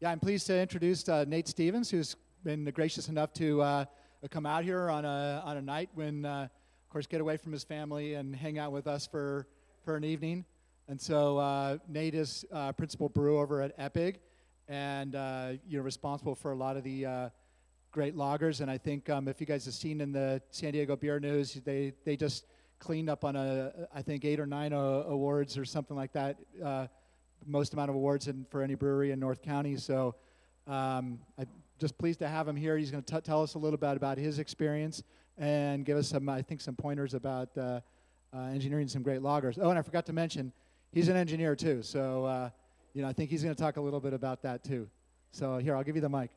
Yeah, I'm pleased to introduce uh, Nate Stephens, who's been gracious enough to uh, come out here on a, on a night when, uh, of course, get away from his family and hang out with us for, for an evening. And so uh, Nate is uh, principal brew over at Eppig, and uh, you're responsible for a lot of the great lagers. And I think um, if you guys have seen in the San Diego Beer News, they, they just cleaned up on a I think eight or nine awards or something like that most amount of awards in, for any brewery in North County. So um, I'm just pleased to have him here. He's going to tell us a little bit about his experience and give us some, I think, some pointers about uh, uh, engineering some great lagers. Oh, and I forgot to mention, he's an engineer too. So, uh, you know, I think he's going to talk a little bit about that too. So here, I'll give you the mic.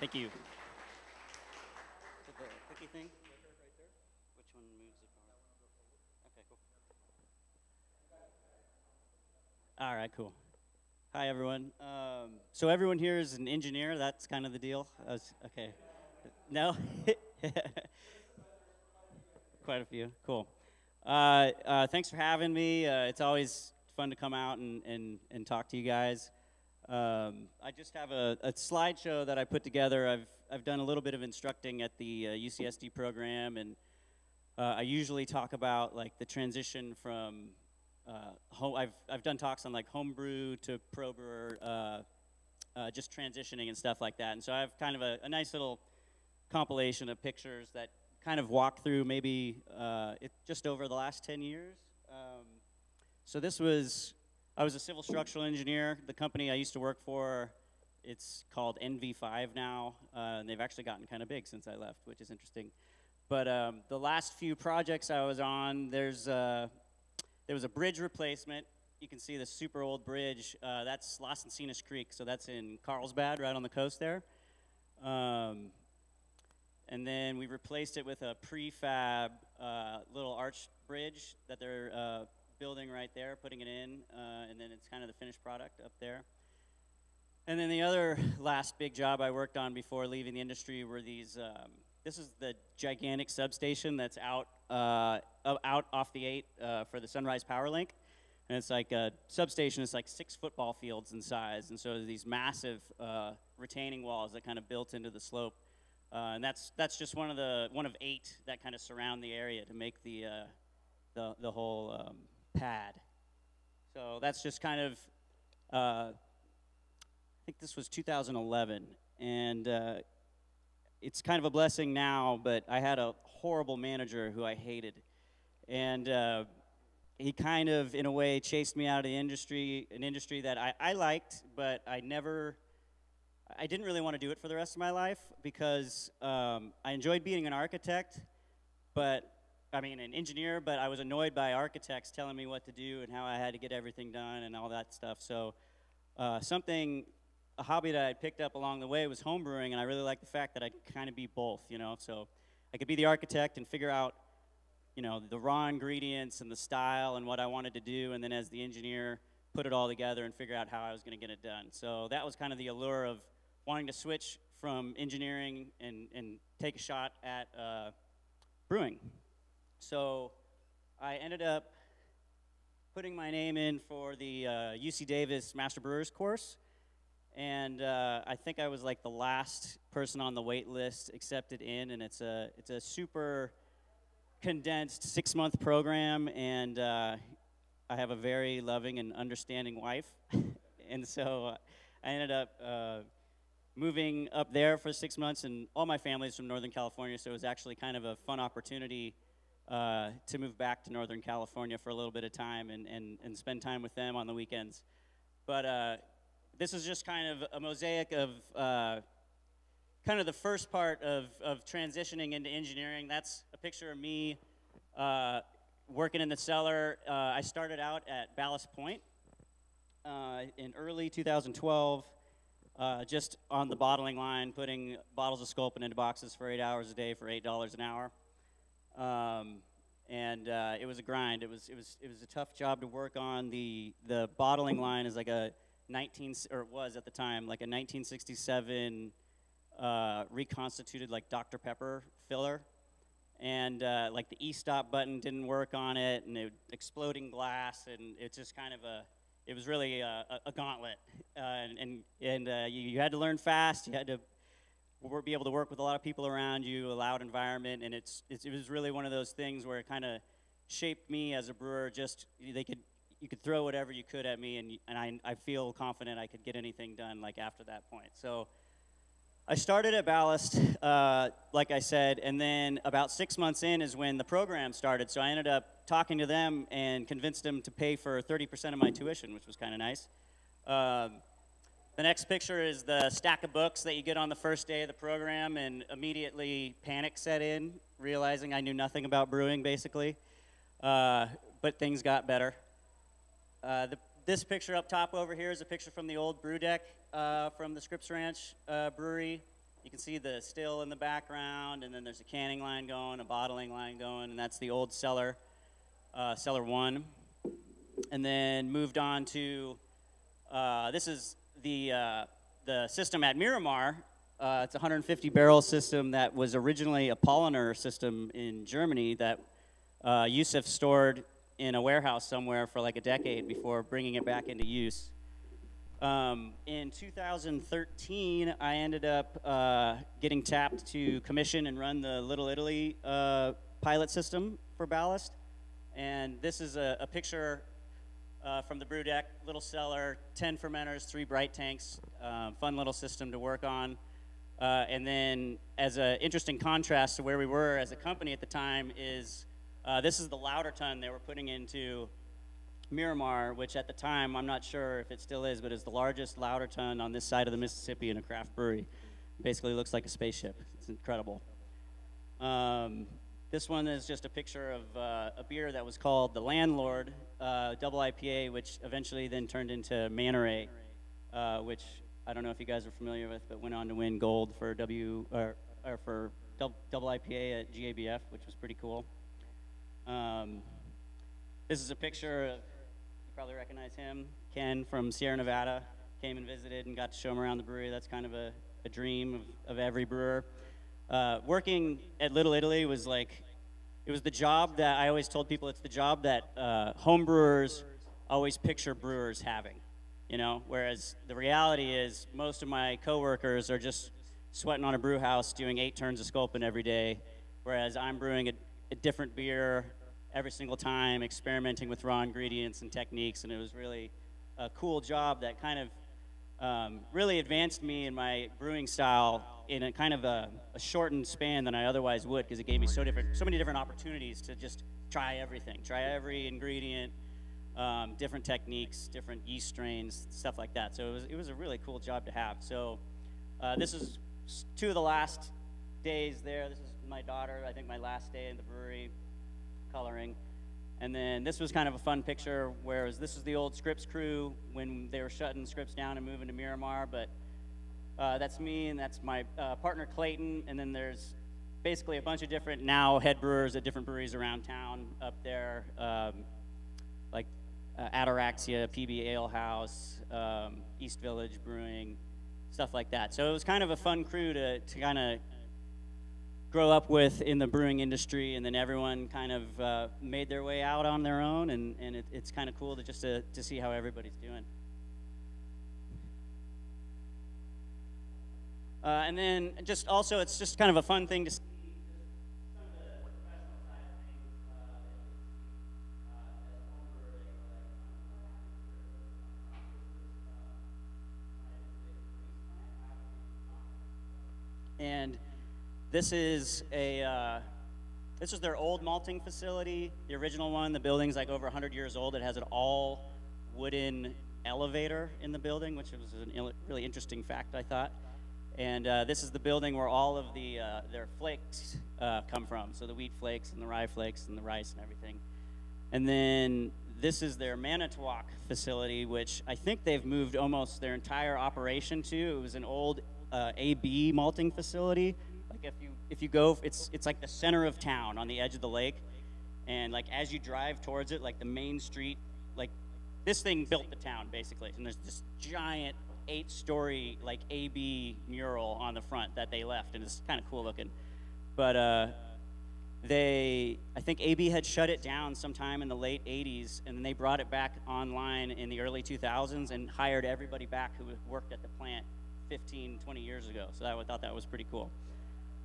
Thank you. All right, cool. Hi, everyone. Um, so everyone here is an engineer. That's kind of the deal. Was, okay. No. Quite a few. Cool. Uh, uh, thanks for having me. Uh, it's always fun to come out and, and, and talk to you guys. Um, I just have a, a, slideshow that I put together. I've, I've done a little bit of instructing at the UCSD uh, program, and uh, I usually talk about like the transition from uh, home, I've, I've done talks on like homebrew to pro brewer, uh, uh, just transitioning and stuff like that. And so I have kind of a, a nice little compilation of pictures that kind of walk through maybe uh, it, just over the last 10 years. Um, so this was, I was a civil structural engineer. The company I used to work for, it's called NV5 now, uh, and they've actually gotten kind of big since I left, which is interesting. But um, the last few projects I was on, there's uh, there was a bridge replacement. You can see the super old bridge. Uh, that's Las Encinas Creek, so that's in Carlsbad, right on the coast there. Um, and then we replaced it with a prefab uh, little arch bridge that they're uh, building right there, putting it in, uh, and then it's kind of the finished product up there. And then the other last big job I worked on before leaving the industry were these. Um, this is the gigantic substation that's out uh, out off the eight uh, for the Sunrise Power Link, and it's like a substation. It's like six football fields in size, and so these massive uh, retaining walls that kind of built into the slope, uh, and that's that's just one of the one of eight that kind of surround the area to make the uh, the the whole um, pad. So that's just kind of. Uh, I think this was 2011, and it's kind of a blessing now, but I had a horrible manager who I hated. And uh, he kind of, in a way, chased me out of the industry, an industry that I, I liked, but I never, I didn't really want to do it for the rest of my life because um, I enjoyed being an architect, but I mean, an engineer, but I was annoyed by architects telling me what to do and how I had to get everything done and all that stuff. So, uh, something a hobby that I picked up along the way was homebrewing, and I really liked the fact that I could kind of be both, you know. So I could be the architect and figure out, you know, the raw ingredients and the style and what I wanted to do, and then as the engineer, put it all together and figure out how I was going to get it done. So that was kind of the allure of wanting to switch from engineering and, and take a shot at uh, brewing. So I ended up putting my name in for the uh, UC Davis Master Brewers course and uh, I think I was like the last person on the wait list accepted in, and it's a it's a super condensed six month program, and uh, I have a very loving and understanding wife, and so uh, I ended up uh, moving up there for six months, and all my family is from Northern California, so it was actually kind of a fun opportunity. Uh, to move back to Northern California for a little bit of time and, and, and spend time with them on the weekends. But uh, this is just kind of a mosaic of uh, kind of the first part of, of transitioning into engineering. That's a picture of me uh, working in the cellar. Uh, I started out at Ballast Point uh, in early 2012, uh, just on the bottling line, putting bottles of Sculpin into boxes for eight hours a day for $8 an hour. Um, and uh, it was a grind. It was, it, was, it was a tough job to work on. The, the bottling line is like a 19 or it was at the time like a 1967 uh, reconstituted like Dr Pepper filler, and uh, like the e-stop button didn't work on it, and it exploding glass, and it's just kind of a it was really a, a, a gauntlet, uh, and and, and uh, you, you had to learn fast. You had to be able to work with a lot of people around you, a loud environment, and it's, it's it was really one of those things where it kind of shaped me as a brewer. Just they could you could throw whatever you could at me, and and I I feel confident I could get anything done like after that point. So. I started at Ballast, uh, like I said, and then about six months in is when the program started. So I ended up talking to them and convinced them to pay for 30% of my tuition, which was kind of nice. Um, the next picture is the stack of books that you get on the first day of the program, and immediately panic set in, realizing I knew nothing about brewing, basically. Uh, but things got better. Uh, the, this picture up top over here is a picture from the old brew deck uh, from the Scripps Ranch uh, Brewery. You can see the still in the background, and then there's a canning line going, a bottling line going, and that's the old cellar, uh, cellar one. And then moved on to uh, this is the the system at Miramar. It's a 150 barrel system that was originally a Polliner system in Germany that Yuseff stored in a warehouse somewhere for like a decade before bringing it back into use. Um, in 2013, I ended up uh, getting tapped to commission and run the Little Italy uh, pilot system for Ballast. And this is a, a picture uh, from the brew deck, little cellar, 10 fermenters, three bright tanks, uh, fun little system to work on. Uh, and then, as an interesting contrast to where we were as a company at the time, is uh, this is the lauter tun they were putting into Miramar, which at the time, I'm not sure if it still is, but is the largest lauter tun on this side of the Mississippi in a craft brewery. Basically, looks like a spaceship. It's incredible. Um, this one is just a picture of uh, a beer that was called the Landlord uh, Double IPA, which eventually then turned into Manta Ray, uh, which I don't know if you guys are familiar with, but went on to win gold for W or, or for dub, Double IPA at GABF, which was pretty cool. Um, this is a picture of you probably recognize him, Ken from Sierra Nevada. Came and visited and got to show him around the brewery. That's kind of a, a dream of, of every brewer. Uh, working at Little Italy was like, it was the job that I always told people it's the job that uh, home brewers always picture brewers having, you know. Whereas the reality is, most of my coworkers are just sweating on a brew house doing eight turns of sculpin every day, whereas I'm brewing a, a different beer every single time, experimenting with raw ingredients and techniques, and it was really a cool job that kind of um, really advanced me in my brewing style in a kind of a, a shortened span than I otherwise would because it gave me so different, so many different opportunities to just try everything, try every ingredient, um, different techniques, different yeast strains, stuff like that. So it was, it was a really cool job to have. So uh, this is two of the last days there. This is my daughter, I think my last day in the brewery, coloring. And then this was kind of a fun picture, whereas this is the old Scripps crew when they were shutting Scripps down and moving to Miramar. But uh, that's me, and that's my uh, partner Clayton. And then there's basically a bunch of different now head brewers at different breweries around town up there, um, like uh, Ataraxia, PB Ale House, um, East Village Brewing, stuff like that. So it was kind of a fun crew to, to kind of grow up with in the brewing industry, and then everyone kind of uh, made their way out on their own, and, and it, it's kind of cool to just to, to see how everybody's doing. Uh, and then just also, it's just kind of a fun thing to see. And this is a uh, this is their old malting facility, the original one. The building's like over 100 years old. It has an all wooden elevator in the building, which was a really interesting fact, I thought. And uh, this is the building where all of the uh, their flakes uh, come from. So the wheat flakes and the rye flakes and the rice and everything. And then this is their Manitowoc facility, which I think they've moved almost their entire operation to. It was an old uh, AB malting facility. If you if you go, it's it's like the center of town on the edge of the lake, and like as you drive towards it, like the main street, like this thing built the town basically. And there's this giant eight-story like AB mural on the front that they left, and it's kind of cool looking. But uh, they I think AB had shut it down sometime in the late 80s, and then they brought it back online in the early 2000s and hired everybody back who worked at the plant 15, 20 years ago. So I thought that was pretty cool.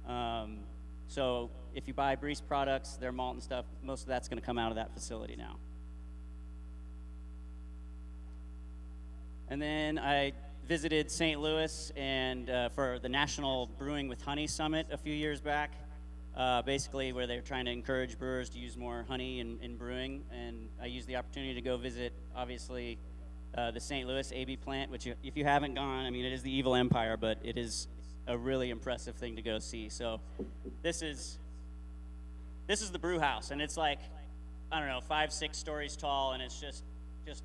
Um, so if you buy Briess products, their malt and stuff, most of that's going to come out of that facility now. And then I visited St. Louis and uh, for the National Brewing with Honey Summit a few years back. Uh, basically, where they're trying to encourage brewers to use more honey in, in brewing. And I used the opportunity to go visit, obviously, uh, the St. Louis AB plant, which, if you haven't gone, I mean, it is the evil empire, but it is a really impressive thing to go see. So, this is this is the brew house, and it's like I don't know, five, six stories tall, and it's just just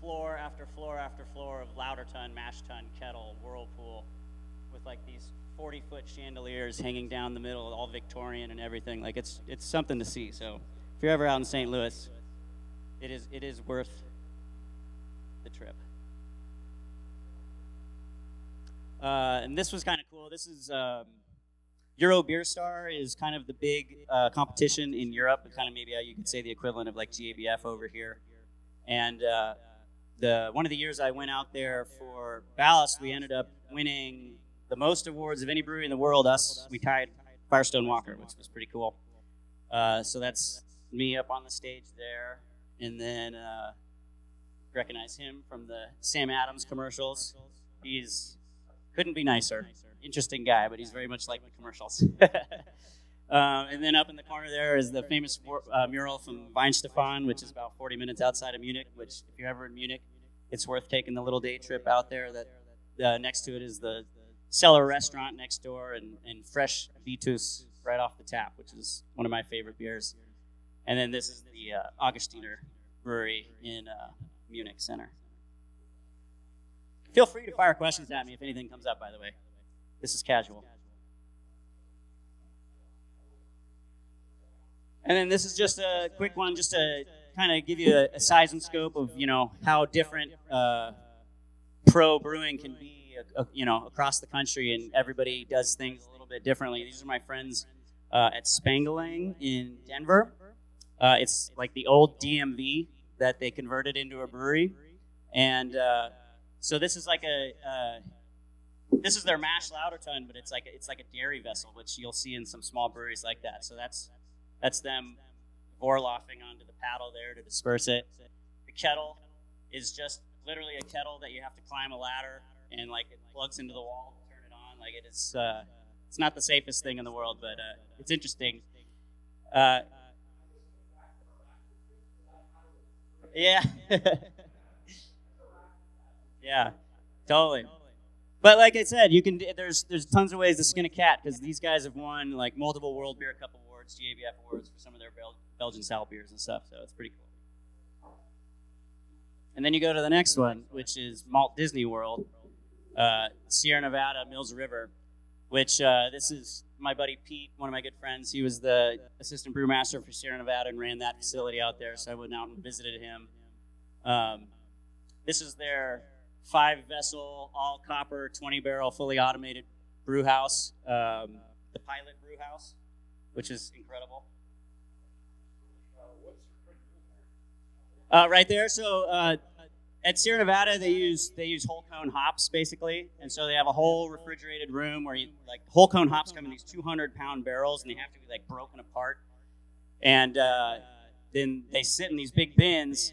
floor after floor after floor of lauter tun, mash tun, kettle, whirlpool, with like these 40 foot chandeliers hanging down the middle, all Victorian and everything. Like it's it's something to see. So if you're ever out in St. Louis, it is it is worth the trip. Uh, and this was kind of cool. This is um, Euro Beer Star is kind of the big uh, competition in Europe, kind of maybe how you could say the equivalent of like GABF over here. And uh, the one of the years I went out there for Ballast, we ended up winning the most awards of any brewery in the world. Us, we tied Firestone Walker, which was pretty cool. Uh, so that's me up on the stage there, and then uh, recognize him from the Sam Adams commercials. He's couldn't be nicer. Interesting guy, but he's very much like the commercials. Um, and then up in the corner there is the famous uh, mural from Weihenstephan, which is about 40 minutes outside of Munich. Which, if you're ever in Munich, it's worth taking the little day trip out there. That uh, next to it is the cellar restaurant next door and, and fresh Vitus right off the tap, which is one of my favorite beers. And then this is the uh, Augustiner Brewery in uh, Munich Center. Feel free to fire questions at me if anything comes up, by the way. This is casual. And then this is just a quick one, just to kind of give you a, a, size and scope of you know how different uh, pro brewing can be uh, you know, across the country, and everybody does things a little bit differently. These are my friends uh, at Spangalang in Denver. Uh, it's like the old DMV that they converted into a brewery, and uh, so this is like a uh, this is their mash lauter tun, but it's like it's like a dairy vessel, which you'll see in some small breweries like that. So that's that's them vorlaufing onto the paddle there to disperse it. The kettle is just literally a kettle that you have to climb a ladder and like it plugs into the wall to turn it on. Like it is, uh, it's not the safest thing in the world, but uh, it's interesting. Uh, yeah, yeah, totally. But like I said, you can. There's there's tons of ways to skin a cat because these guys have won like multiple World Beer Cup awards, GABF awards for some of their Bel- Belgian style beers and stuff. So it's pretty cool. And then you go to the next one, which is Malt Disney World, uh, Sierra Nevada Mills River, which uh, this is my buddy Pete, one of my good friends. He was the assistant brewmaster for Sierra Nevada and ran that facility out there. So I went out and visited him. Um, this is their five vessel, all copper, 20 barrel, fully automated brew house, um, the pilot brew house, which is incredible. Uh, right there. So uh, at Sierra Nevada, they use they use whole cone hops basically, and so they have a whole refrigerated room where you like whole cone hops come in these 200 pound barrels, and they have to be like broken apart, and uh, then they sit in these big bins,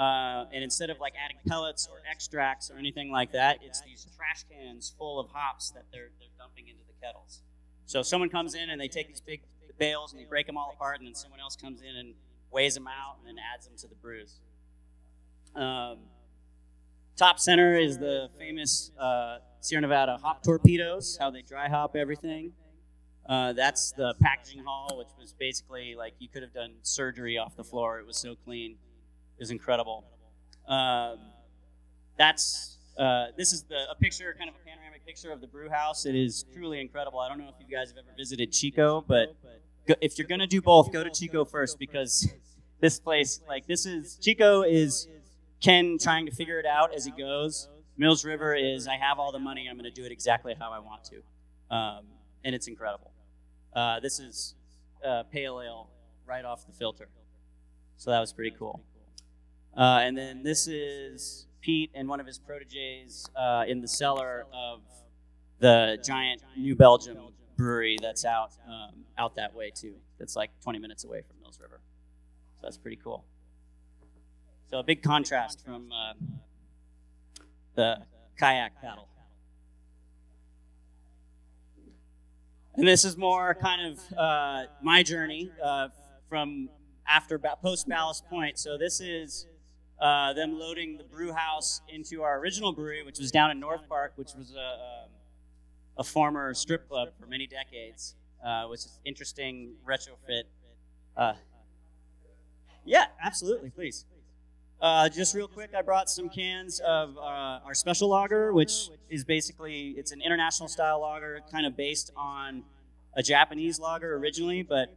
uh, and instead of like adding pellets or extracts or anything like that, it's these trash cans full of hops that they're they're dumping into the kettles. So someone comes in and they take these big bales and they break them all apart, and then someone else comes in and weighs them out and then adds them to the brews. Um, Top center is the famous uh, Sierra Nevada hop torpedoes, how they dry hop everything. Uh, that's the packaging hall, which was basically like you could have done surgery off the floor. It was so clean. Was incredible. Um, that's uh, this is the, a picture, kind of a panoramic picture of the brew house. It is truly incredible. I don't know if you guys have ever visited Chico, but go, if you're gonna do both, go to Chico first because this place, like this is Chico is Ken trying to figure it out as he goes. Mills River is I have all the money, I'm going to do it exactly how I want to. Um, and it's incredible. Uh, this is uh, pale ale right off the filter. So that was pretty cool. Uh, and then this is Pete and one of his proteges uh, in the cellar of the giant New Belgium brewery that's out um, out that way too. That's like 20 minutes away from Mills River. So that's pretty cool. So a big contrast from uh, the kayak paddle. And this is more kind of uh, my journey uh, from after post Ballast Point. So this is uh, them loading the brew house into our original brewery, which was down in North Park, which was a, a, a former strip club for many decades, uh, which is interesting retrofit. Uh, yeah, absolutely, please. Uh, just real quick, I brought some cans of uh, our special lager, which is basically it's an international style lager, kind of based on a Japanese lager originally, but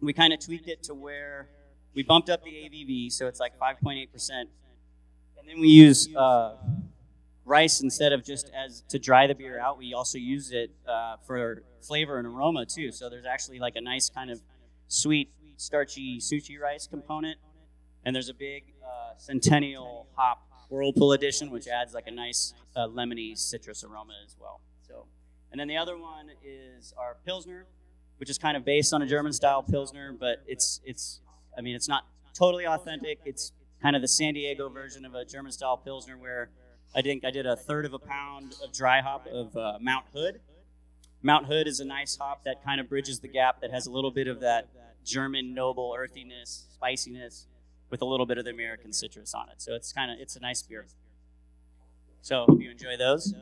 we kind of tweaked it to where we bumped up the ABV, so it's like 5.8 percent, and then we use uh, rice instead of just as to dry the beer out. We also use it uh, for flavor and aroma too. So there's actually like a nice kind of sweet, starchy sushi rice component, and there's a big Centennial Hop Whirlpool Edition, which adds like a nice uh, lemony citrus aroma as well. So, and then the other one is our Pilsner, which is kind of based on a German style Pilsner, but it's it's I mean it's not totally authentic. It's kind of the San Diego version of a German style Pilsner, where I think I did a third of a pound of dry hop of uh, Mount Hood. Mount Hood is a nice hop that kind of bridges the gap that has a little bit of that German noble earthiness, spiciness, with a little bit of the American citrus on it. So it's kind of it's a nice beer. So hope you enjoy those.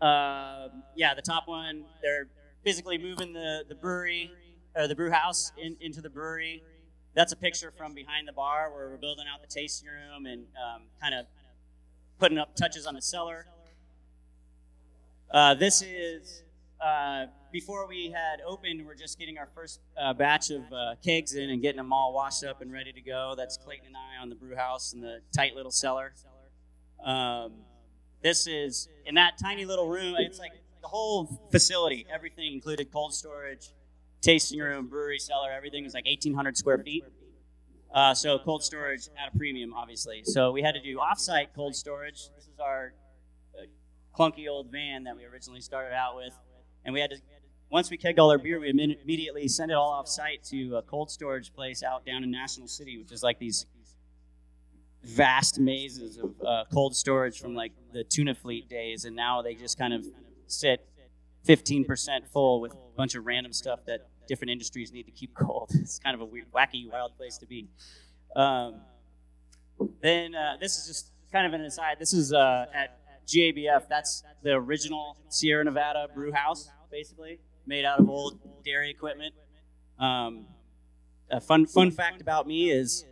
Uh, yeah, the top one they're physically moving the the brewery or the brew house in, into the brewery. That's a picture from behind the bar where we're building out the tasting room and um, kind of putting up touches on the cellar. Uh, this is uh, before we had opened, we're just getting our first uh, batch of uh, kegs in and getting them all washed up and ready to go. That's Clayton and I on the brew house in the tight little cellar. Um, this is in that tiny little room. It's like the whole facility, everything included cold storage, tasting room, brewery cellar, everything was like 1,800 square feet. Uh, so cold storage at a premium, obviously. So we had to do offsite cold storage. This is our uh, clunky old van that we originally started out with and we had to once we kegged all our beer, we immediately sent it all off site to a cold storage place out down in National City, which is like these vast mazes of uh, cold storage from like the tuna fleet days, and now they just kind of sit 15% full with a bunch of random stuff that different industries need to keep cold. It's kind of a weird, wacky, wild place to be. Um, then uh, this is just kind of an aside. This is uh, at GABF. That's the original Sierra Nevada brew house basically, made out of old dairy equipment. Um, a fun fun fact about me is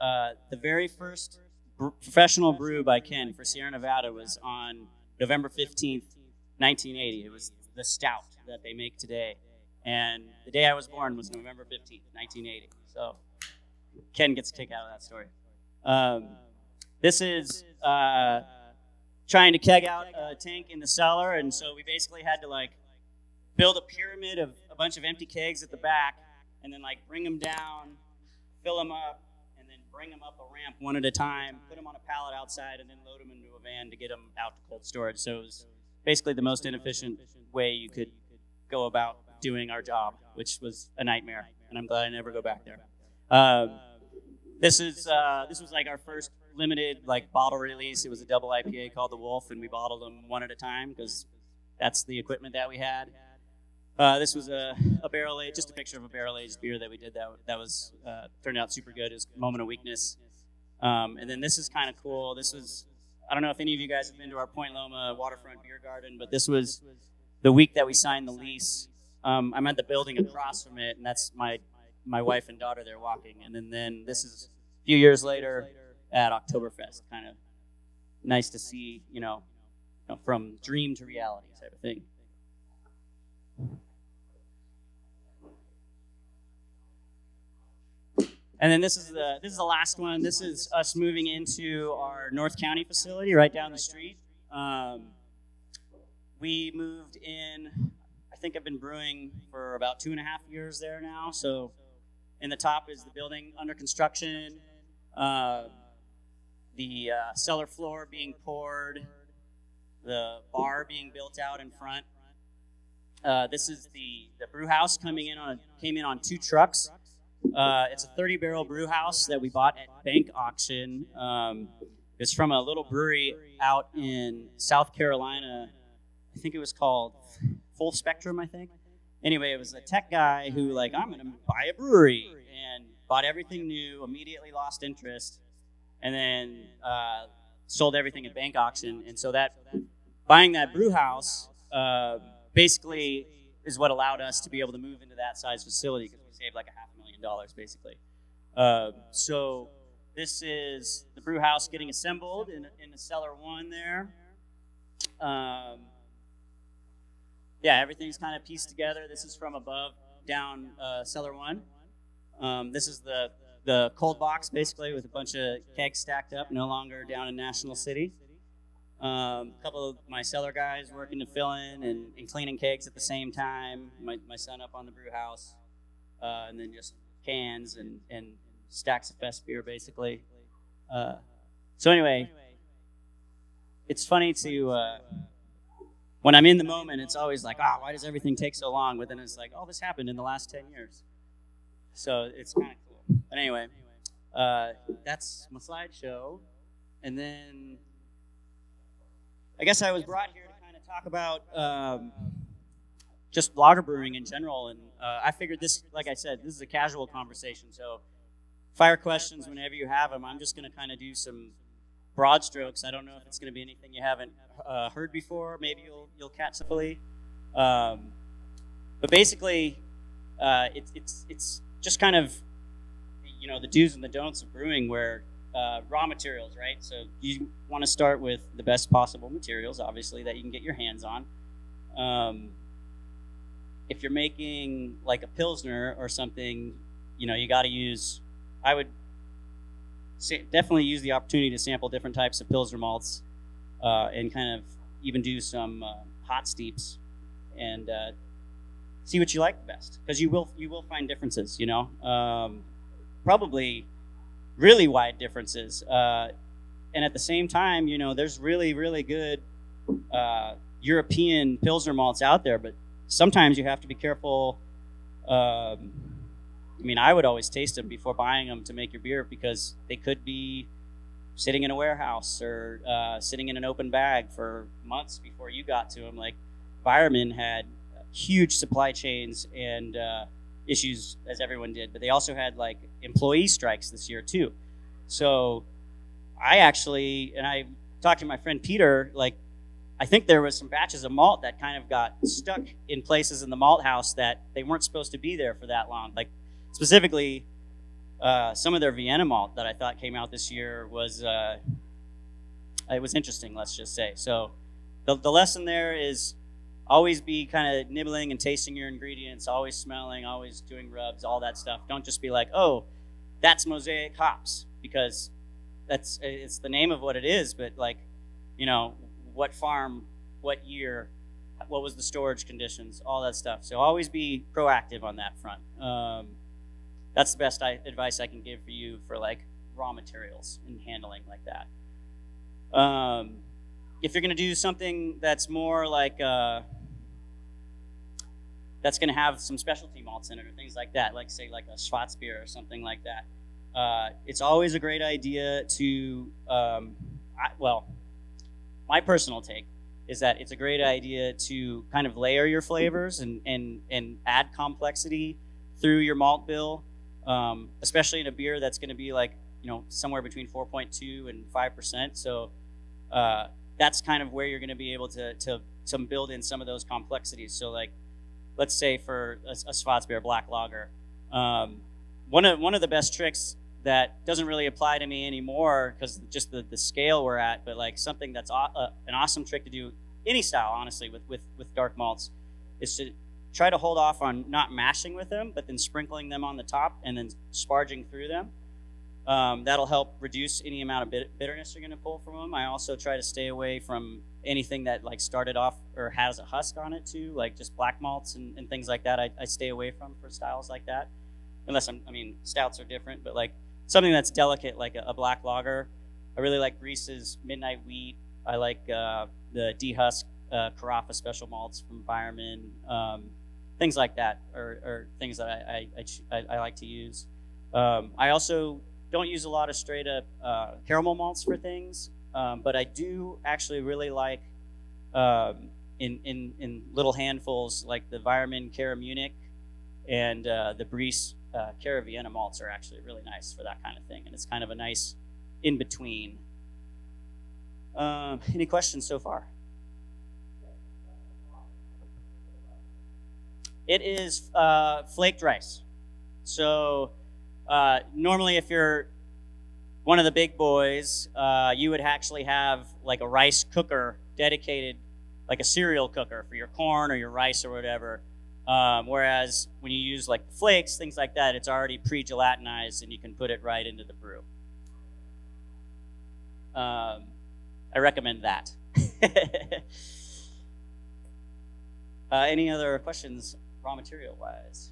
uh, the very first br- professional brew by Ken for Sierra Nevada was on November 15th, 1980. It was the stout that they make today. And the day I was born was November 15th, 1980. So Ken gets a kick out of that story. Um, this is uh, trying to keg out a tank in the cellar, and so we basically had to like build a pyramid of a bunch of empty kegs at the back, and then like bring them down, fill them up, and then bring them up a ramp one at a time, put them on a pallet outside, and then load them into a van to get them out to cold storage. So it was basically the most inefficient way you could go about doing our job, which was a nightmare, and I'm glad I never go back there. Um, this is uh, this was like our first limited like bottle release. It was a double IPA called the Wolf, and we bottled them one at a time because that's the equipment that we had. Uh, this was a, a barrel aged, just a picture of a barrel aged beer that we did that that was uh, turned out super good. It Is Moment of Weakness, um, and then this is kind of cool. This was I don't know if any of you guys have been to our Point Loma waterfront beer garden, but this was the week that we signed the lease. Um, I'm at the building across from it, and that's my my wife and daughter there walking. And then then this is a few years later at Oktoberfest, kind of nice to see, you know, you know from dream to reality type of thing. And then this is the this is the last one. This is us moving into our North County facility right down the street. Um, we moved in, I think I've been brewing for about two and a half years there now. So, in the top is the building under construction, uh, the uh, cellar floor being poured, the bar being built out in front. Uh, this is the the brew house coming in on came in on two trucks. Uh, it's a 30 barrel brew house that we bought at bank auction. Um, it's from a little brewery out in South Carolina. I think it was called Full Spectrum. I think. Anyway, it was a tech guy who like I'm going to buy a brewery and bought everything new. Immediately lost interest, and then uh, sold everything at bank auction. And so that buying that brew house. Uh, basically is what allowed us to be able to move into that size facility because we saved like a half million dollars basically. Uh, so this is the brew house getting assembled in, in the cellar one there. Um, yeah, everything's kind of pieced together. This is from above down uh, cellar one. Um, this is the the cold box basically with a bunch of kegs stacked up, no longer down in National City. Um, a couple of my cellar guys working to fill in and, and cleaning kegs at the same time. My, my son up on the brew house, uh, and then just cans and, and stacks of fest beer, basically. Uh, so anyway, it's funny to uh, when I'm in the moment. It's always like, oh, why does everything take so long? But then it's like, oh, this happened in the last ten years. So it's kind of cool. But anyway, uh, that's my slideshow, and then I guess I was brought here to kind of talk about um, just lager brewing in general, and uh, I figured this, like I said, this is a casual conversation. So, fire questions whenever you have them. I'm just going to kind of do some broad strokes. I don't know if it's going to be anything you haven't uh, heard before. Maybe you'll you'll catch fully. Um, but basically, uh, it's it's it's just kind of you know the do's and the don'ts of brewing where uh, raw materials, right? So you want to start with the best possible materials, obviously, that you can get your hands on. Um, if you're making like a pilsner or something, you know, you got to use. I would definitely use the opportunity to sample different types of pilsner malts uh, and kind of even do some uh, hot steeps and uh, see what you like the best because you will you will find differences. You know, um, probably really wide differences. Uh, and at the same time, you know, there's really, really good uh, European Pilsner malts out there, but sometimes you have to be careful. Um, I mean, I would always taste them before buying them to make your beer because they could be sitting in a warehouse or uh, sitting in an open bag for months before you got to them. Like, Weyermann had huge supply chains and uh, issues as everyone did, but they also had like employee strikes this year too. So I actually, and I talked to my friend Peter, like I think there was some batches of malt that kind of got stuck in places in the malt house that they weren't supposed to be there for that long. Like specifically, uh, some of their Vienna malt that I thought came out this year was uh, it was interesting. Let's just say so. The, the lesson there is always be kind of nibbling and tasting your ingredients, always smelling, always doing rubs, all that stuff. Don't just be like, oh, that's mosaic hops because that's it's the name of what it is, but like, you know, what farm, what year, what was the storage conditions, all that stuff. So always be proactive on that front. Um, that's the best I, advice I can give for you for like raw materials and handling like that. Um, if you're going to do something that's more like uh, that's going to have some specialty malts in it or things like that, like say like a Schwarzbier or something like that. Uh, it's always a great idea to, um, I, well, my personal take is that it's a great idea to kind of layer your flavors and, and, and add complexity through your malt bill, um, especially in a beer that's going to be like, you know, somewhere between 4.2 and 5%. So uh, that's kind of where you're going to be able to, to, to build in some of those complexities. So like let's say for a, a Schwarzbier black lager. Um, one of one of the best tricks that doesn't really apply to me anymore because just the, the scale we're at, but like something that's aw- uh, an awesome trick to do any style, honestly, with, with, with dark malts, is to try to hold off on not mashing with them, but then sprinkling them on the top and then sparging through them. Um, that'll help reduce any amount of bit- bitterness you're going to pull from them. I also try to stay away from anything that like started off or has a husk on it too, like just black malts and, and things like that. I, I stay away from for styles like that, unless I'm. I mean, stouts are different, but like something that's delicate like a, a black lager. I really like Briess's Midnight Wheat. I like uh, the dehusk uh, Carafa special malts from Weyermann. Um, things like that are, are things that I, I, I, I like to use. Um, I also don't use a lot of straight up uh, caramel malts for things, um, but I do actually really like um, in, in, in little handfuls like the Weyermann Cara Munich and uh, the Briess uh, malts are actually really nice for that kind of thing, and it's kind of a nice in between. Um, any questions so far? It is uh, flaked rice. So uh, normally, if you're one of the big boys, uh, you would actually have like a rice cooker dedicated, like a cereal cooker for your corn or your rice or whatever. Um, whereas when you use like flakes, things like that, it's already pre-gelatinized and you can put it right into the brew. Um, I recommend that. uh, any other questions, raw material wise?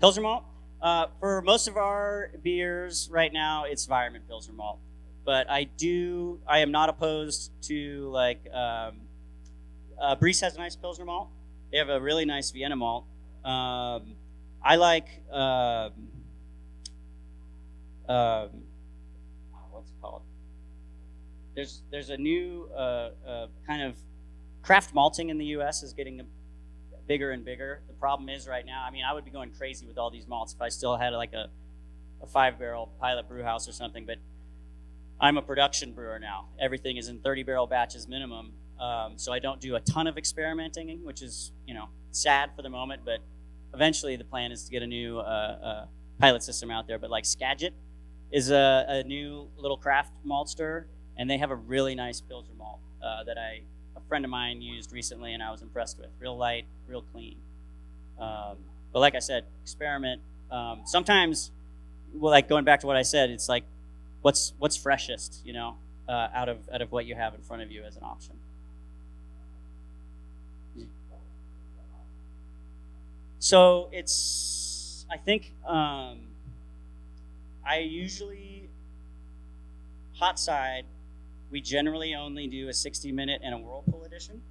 Pilsner malt. Uh, for most of our beers right now, it's Weyermann Pilsner malt. But I do, I am not opposed to like, um, uh, Briess has a nice Pilsner malt. They have a really nice Vienna malt. Um, I like, um, um, what's it called? There's there's a new uh, uh, kind of craft malting in the U.S. is getting bigger and bigger. The problem is right now. I mean, I would be going crazy with all these malts if I still had like a, a five barrel pilot brew house or something. But I'm a production brewer now. Everything is in 30 barrel batches minimum. Um, so I don't do a ton of experimenting, which is you know sad for the moment. But eventually the plan is to get a new uh, uh, pilot system out there. But like Skagit is a, a new little craft maltster, and they have a really nice Pilsner malt uh, that I a friend of mine used recently, and I was impressed with. Real light, real clean. Um, but like I said, experiment. Um, sometimes, well, like going back to what I said, it's like, what's what's freshest, you know, uh, out of out of what you have in front of you as an option. So it's, I think, um, I usually hot side we generally only do a 60 minute and a whirlpool edition.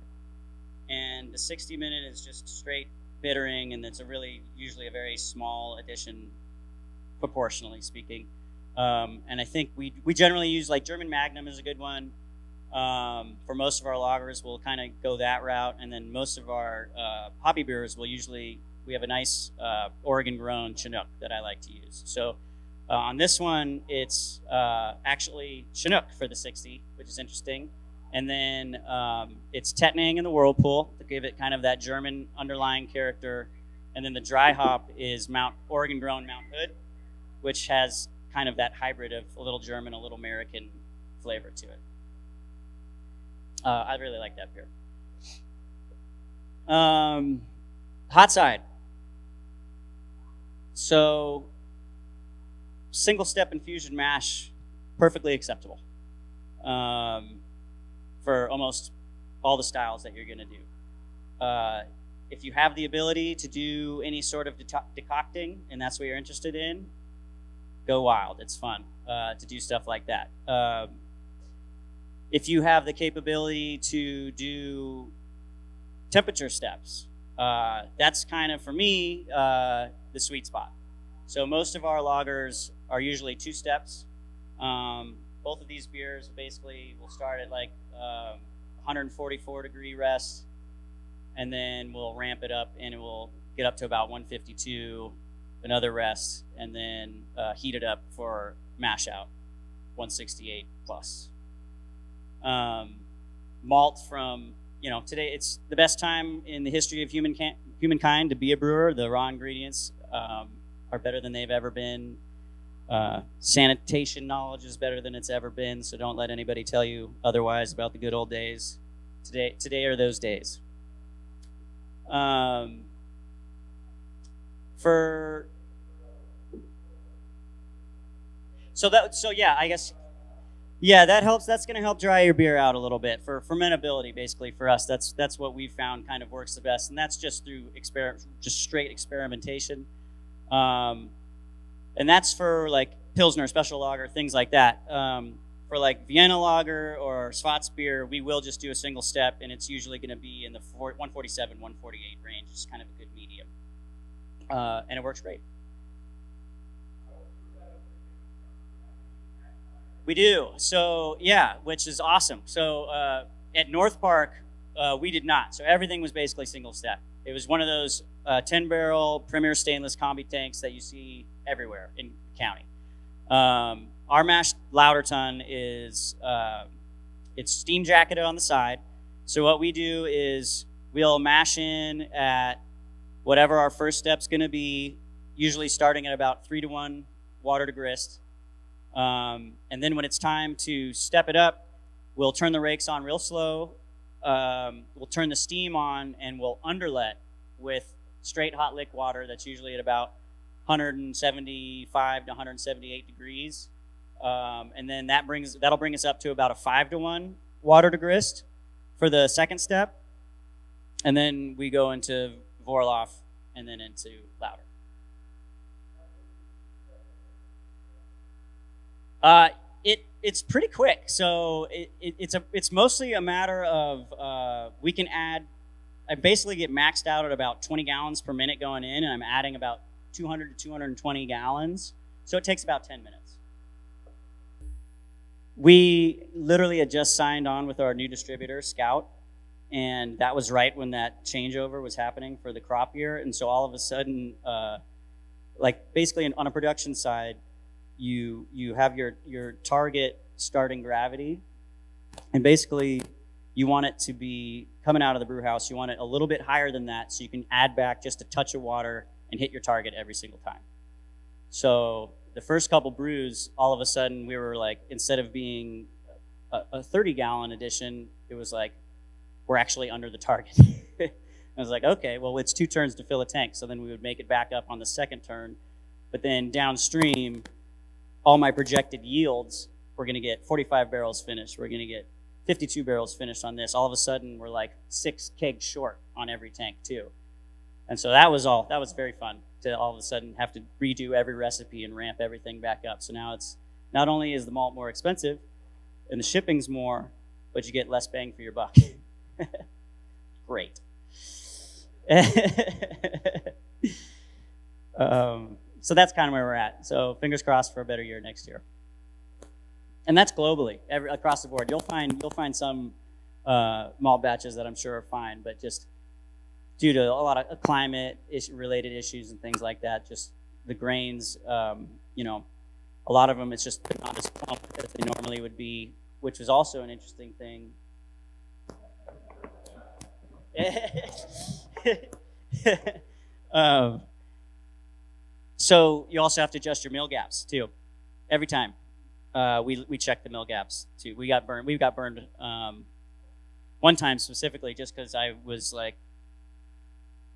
And the 60 minute is just straight bittering, and it's a really, usually a very small edition, proportionally speaking. Um, and I think we, we generally use like German Magnum is a good one. Um, for most of our lagers, we'll kind of go that route. And then most of our uh, beers will usually, we have a nice uh, Oregon grown Chinook that I like to use. So uh, on this one, it's uh, actually Chinook for the 60, which is interesting. And then um, it's Tettnang in the Whirlpool to give it kind of that German underlying character. And then the dry hop is Mount Oregon grown Mount Hood, which has kind of that hybrid of a little German, a little American flavor to it. Uh, I really like that beer. Um, hot side. So single step infusion mash, perfectly acceptable um, for almost all the styles that you're going to do. Uh, if you have the ability to do any sort of decocting and that's what you're interested in, go wild. It's fun uh, to do stuff like that. Um, if you have the capability to do temperature steps, uh, that's kind of for me uh, the sweet spot. So most of our lagers are usually two steps. Um, both of these beers basically will start at like um, 144 degree rest, and then we'll ramp it up and it will get up to about 152, another rest, and then uh, heat it up for mash out, 168 plus. Um, malt from you know, today it's the best time in the history of human humankind to be a brewer. The raw ingredients um, are better than they've ever been. Uh, sanitation knowledge is better than it's ever been. So don't let anybody tell you otherwise about the good old days. Today, today are those days. Um, for so that so yeah, I guess yeah, that helps. That's going to help dry your beer out a little bit for fermentability. Basically, for us, that's that's what we found kind of works the best, and that's just through experiment, just straight experimentation. Um, and that's for like pilsner, special lager, things like that. Um, for like Vienna lager or beer, we will just do a single step, and it's usually going to be in the 147, 148 range. It's kind of a good medium, uh, and it works great. We do. So yeah, which is awesome. So uh, at North Park, uh, we did not. So everything was basically single step. It was one of those uh, 10 barrel premier stainless combi tanks that you see everywhere in the county. Um, our mash lauter tun is uh, it's steam jacketed on the side. So what we do is we'll mash in at whatever our first step's going to be, usually starting at about three to one water to grist. Um, and then when it's time to step it up, we'll turn the rakes on real slow. Um, we'll turn the steam on and we'll underlet with straight hot liquor water that's usually at about 175 to 178 degrees. Um, and then that brings that'll bring us up to about a five to one water to grist for the second step. And then we go into vorlauf and then into lauter. Uh, it it's pretty quick. So it, it, it's a it's mostly a matter of uh, we can add. I basically get maxed out at about 20 gallons per minute going in, and I'm adding about 200 to 220 gallons. So it takes about 10 minutes. We literally had just signed on with our new distributor, Scout, and that was right when that changeover was happening for the crop year. And so all of a sudden, uh, like basically on a production side, you you have your your target starting gravity, and basically you want it to be coming out of the brew house. You want it a little bit higher than that, so you can add back just a touch of water and hit your target every single time. So the first couple brews, all of a sudden we were like, instead of being a, a 30 gallon edition, it was like we're actually under the target. I was like, okay, well, it's two turns to fill a tank. So then we would make it back up on the second turn. But then downstream, all my projected yields, we're going to get 45 barrels finished. We're going to get 52 barrels finished on this. All of a sudden, we're like six kegs short on every tank too. And so that was all. That was very fun to all of a sudden have to redo every recipe and ramp everything back up. So now it's not only is the malt more expensive and the shipping's more, but you get less bang for your buck. Great. um, so that's kind of where we're at. So fingers crossed for a better year next year. And that's globally, every, across the board. You'll find you'll find some uh, malt batches that I'm sure are fine, but just due to a lot of climate issue, related issues and things like that, just the grains, um, you know, a lot of them it's just not as plump as they normally would be, which was also an interesting thing. um, so you also have to adjust your mill gaps too, every time. Uh, we we check the mill gaps too. We got burned. We got burned um, one time specifically just because I was like,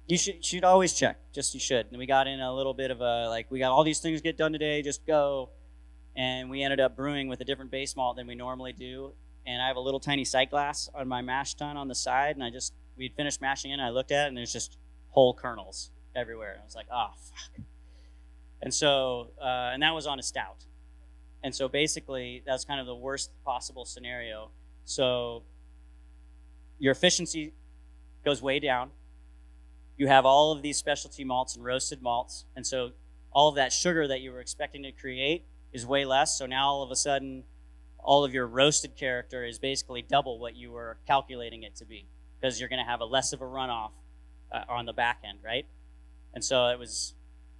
you should should always check. Just you should. And we got in a little bit of a like we got all these things get done today. Just go. And we ended up brewing with a different base malt than we normally do. And I have a little tiny sight glass on my mash tun on the side, and I just we'd finished mashing in. And I looked at it, and there's just whole kernels everywhere. And I was like, oh fuck. And so, uh, and that was on a stout. And so basically, that's kind of the worst possible scenario. So your efficiency goes way down. You have all of these specialty malts and roasted malts. And so all of that sugar that you were expecting to create is way less. So now all of a sudden, all of your roasted character is basically double what you were calculating it to be because you're going to have a less of a runoff uh, on the back end, right? And so it was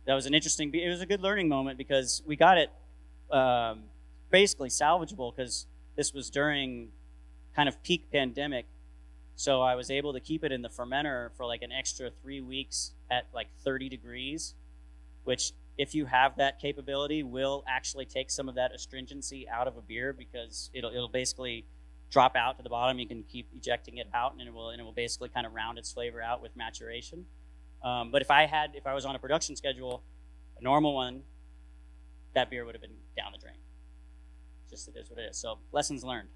that was an interesting. It was a good learning moment because we got it um, basically salvageable because this was during kind of peak pandemic. So I was able to keep it in the fermenter for like an extra three weeks at like 30 degrees, which if you have that capability will actually take some of that astringency out of a beer because it'll, it'll basically drop out to the bottom. You can keep ejecting it out and it will, and it will basically kind of round its flavor out with maturation. Um, but if I had, if I was on a production schedule, a normal one, that beer would have been down the drain. just it is what it is. So lessons learned.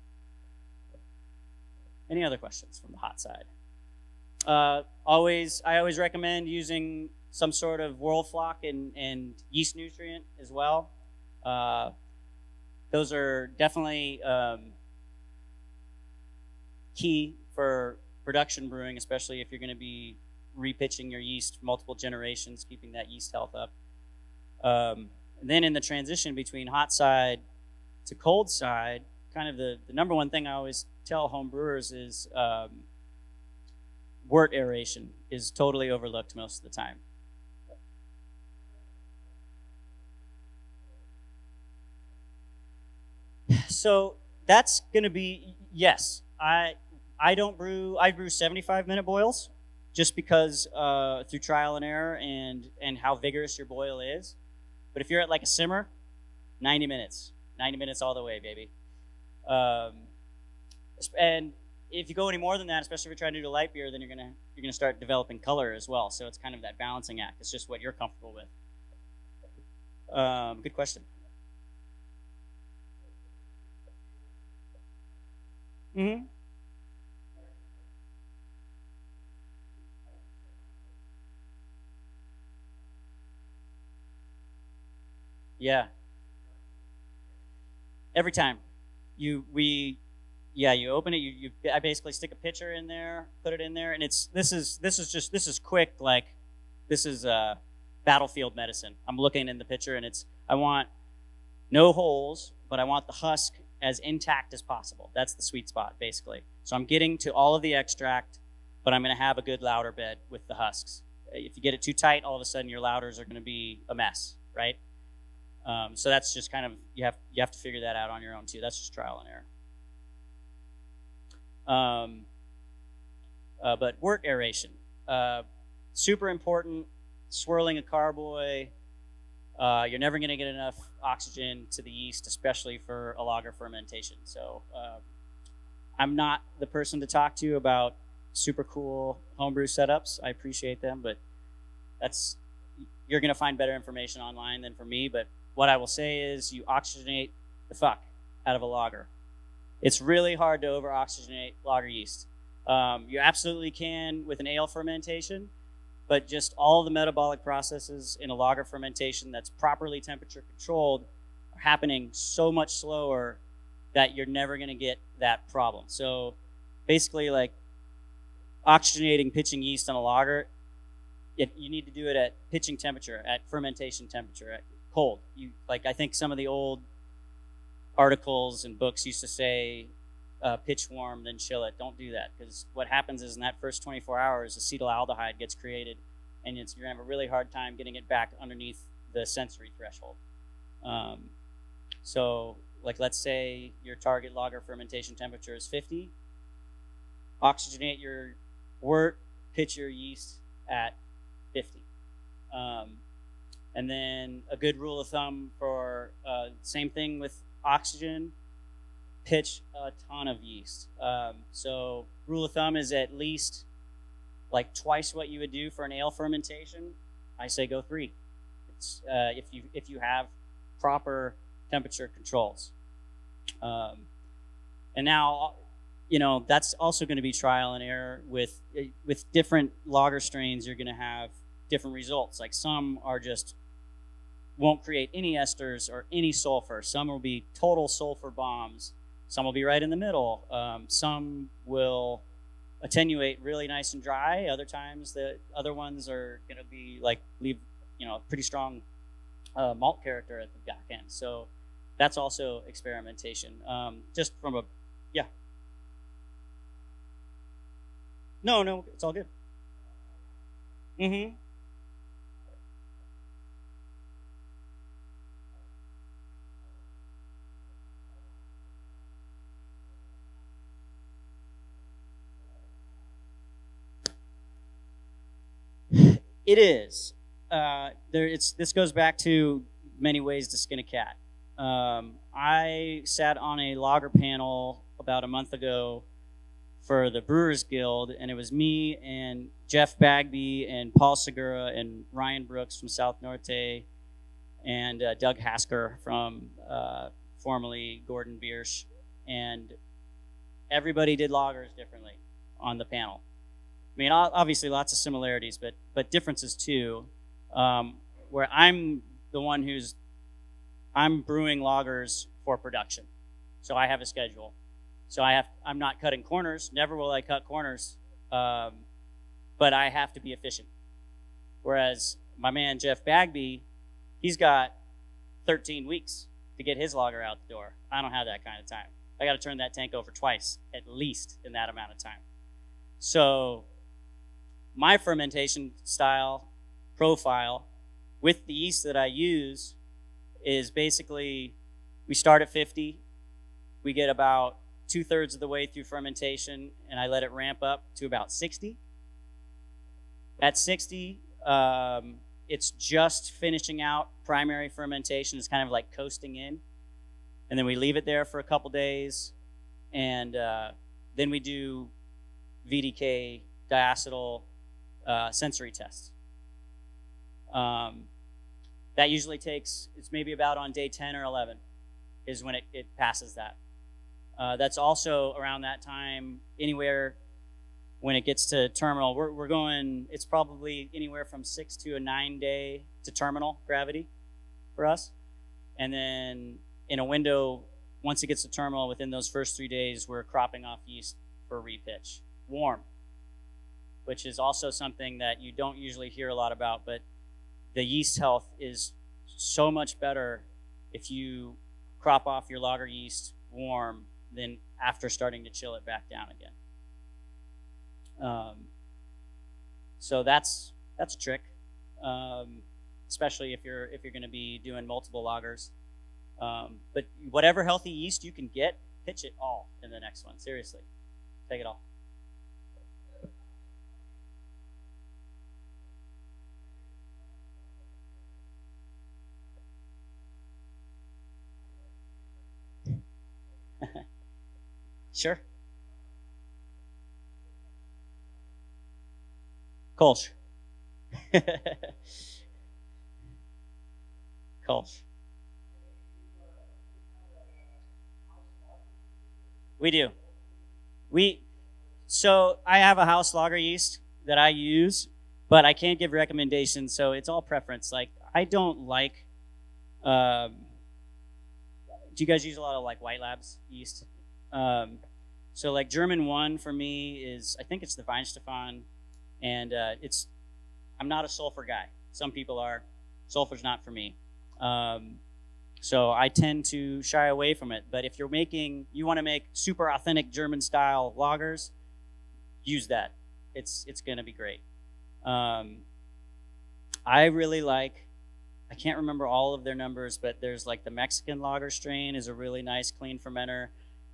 Any other questions from the hot side? Uh, always, I always recommend using some sort of Whirlfloc and, and yeast nutrient as well. Uh, those are definitely um, key for production brewing, especially if you're going to be repitching your yeast multiple generations, keeping that yeast health up. Um, and then in the transition between hot side to cold side, kind of the, the number one thing I always tell home brewers is um, wort aeration is totally overlooked most of the time. So that's going to be yes. I I don't brew. I brew 75 minute boils just because uh, through trial and error and and how vigorous your boil is. But if you're at like a simmer, 90 minutes, 90 minutes all the way, baby. Um, and if you go any more than that, especially if you're trying to do a light beer, then you're gonna you're gonna start developing color as well. So it's kind of that balancing act. It's just what you're comfortable with. Um, good question. Mm-hmm. Yeah. Every time, you we, yeah, you open it. You, you I basically stick a pitcher in there, put it in there, and it's this is this is just this is quick. Like this is uh, battlefield medicine. I'm looking in the pitcher, and it's I want no holes, but I want the husk as intact as possible. That's the sweet spot, basically. So I'm getting to all of the extract, but I'm going to have a good lauter bed with the husks. If you get it too tight, all of a sudden your lauters are going to be a mess, right? Um, so that's just kind of you have you have to figure that out on your own too. That's just trial and error. Um, uh, but wort aeration, uh, super important. Swirling a carboy, uh, you're never going to get enough oxygen to the yeast, especially for a lager fermentation. So um, I'm not the person to talk to you about super cool homebrew setups. I appreciate them, but that's you're going to find better information online than for me. But what I will say is you oxygenate the fuck out of a lager. It's really hard to over oxygenate lager yeast. Um, you absolutely can with an ale fermentation, but just all the metabolic processes in a lager fermentation that's properly temperature controlled are happening so much slower that you're never going to get that problem. So basically, like oxygenating pitching yeast on a lager, it, you need to do it at pitching temperature, at fermentation temperature, at cold. You like I think some of the old articles and books used to say uh, pitch warm, then chill it. Don't do that because what happens is in that first 24 hours, acetaldehyde gets created, and you're gonna have a really hard time getting it back underneath the sensory threshold. Um, so, like, let's say your target lager fermentation temperature is 50. Oxygenate your wort, pitch your yeast at 50. Um, and then a good rule of thumb for uh, same thing with oxygen pitch a ton of yeast. Um, so rule of thumb is at least like twice what you would do for an ale fermentation. I say go three. It's uh, if you if you have proper temperature controls. Um, and now, you know that's also going to be trial and error with with different lager strains. You're going to have different results. Like some are just won't create any esters or any sulfur. Some will be total sulfur bombs some will be right in the middle. Um, some will attenuate really nice and dry. Other times, the other ones are going to be like leave, you know, a pretty strong uh, malt character at the back end. So that's also experimentation. Um, just from a, yeah. No, no, it's all good. Mm-hmm. It is. Uh, there, it's this goes back to many ways to skin a cat. Um, I sat on a lager panel about a month ago for the Brewers Guild, and it was me and Jeff Bagby and Paul Segura and Ryan Brooks from South Norte and uh, Doug Hasker from uh, formerly Gordon Biersch, and everybody did lagers differently on the panel. I mean, obviously lots of similarities, but but differences too. Um, where I'm the one who's I'm brewing lagers for production, so I have a schedule. So I have I'm not cutting corners. Never will I cut corners, um, but I have to be efficient. Whereas my man Jeff Bagby, he's got 13 weeks to get his lager out the door. I don't have that kind of time. I got to turn that tank over twice at least in that amount of time. So my fermentation style profile with the yeast that I use is basically we start at 50, we get about two thirds of the way through fermentation, and I let it ramp up to about 60. At 60, um, it's just finishing out primary fermentation. It's kind of like coasting in. And then we leave it there for a couple days. And uh, then we do VDK diacetyl uh, sensory tests. Um, that usually takes, it's maybe about on day 10 or 11 is when it, it passes that. Uh, that's also around that time, anywhere when it gets to terminal. We're, we're going, it's probably anywhere from six to a nine day to terminal gravity for us. And then in a window, once it gets to terminal, within those first three days, we're cropping off yeast for repitch. Warm, which is also something that you don't usually hear a lot about, but the yeast health is so much better if you crop off your lager yeast warm than after starting to chill it back down again. Um, so that's that's a trick, um, especially if you're if you're going to be doing multiple lagers. Um, but whatever healthy yeast you can get, pitch it all in the next one. Seriously, take it all. Sure. Kolsch. Kolsch. We do. We so I have a house lager yeast that I use, but I can't give recommendations, so it's all preference. Like I don't like um, do you guys use a lot of like white labs yeast? Um, so like German one for me is I think it's the Weihenstephan, and uh, it's I'm not a sulfur guy. Some people are. Sulfur's not for me. Um, so I tend to shy away from it. But if you're making, you want to make super authentic German style lagers, use that. It's it's going to be great. Um, I really like. I can't remember all of their numbers, but there's like the Mexican lager strain is a really nice clean fermenter,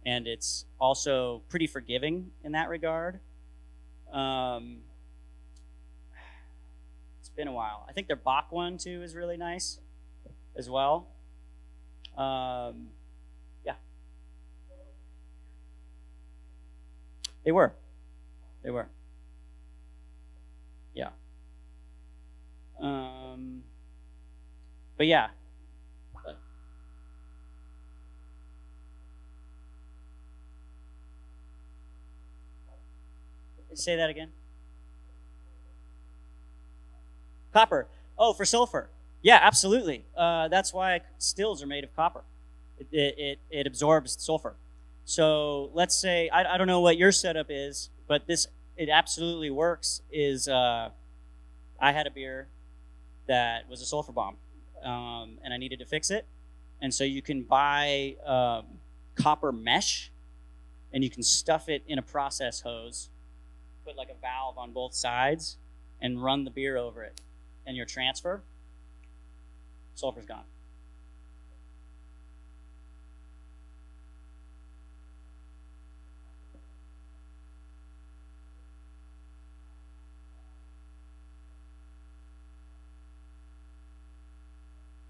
and it's also pretty forgiving in that regard. Um, it's been a while. I think their Bock one too is really nice as well. Um, yeah. They were. They were. Yeah. Um, but yeah. Say that again. Copper. Oh, for sulfur. Yeah, absolutely. Uh, that's why stills are made of copper. It, it, it, it absorbs sulfur. So let's say, I, I don't know what your setup is, but this, it absolutely works, is uh, I had a beer that was a sulfur bomb, um, and I needed to fix it. And so you can buy um, copper mesh, and you can stuff it in a process hose, put like a valve on both sides, and run the beer over it. And your transfer, sulfur's gone.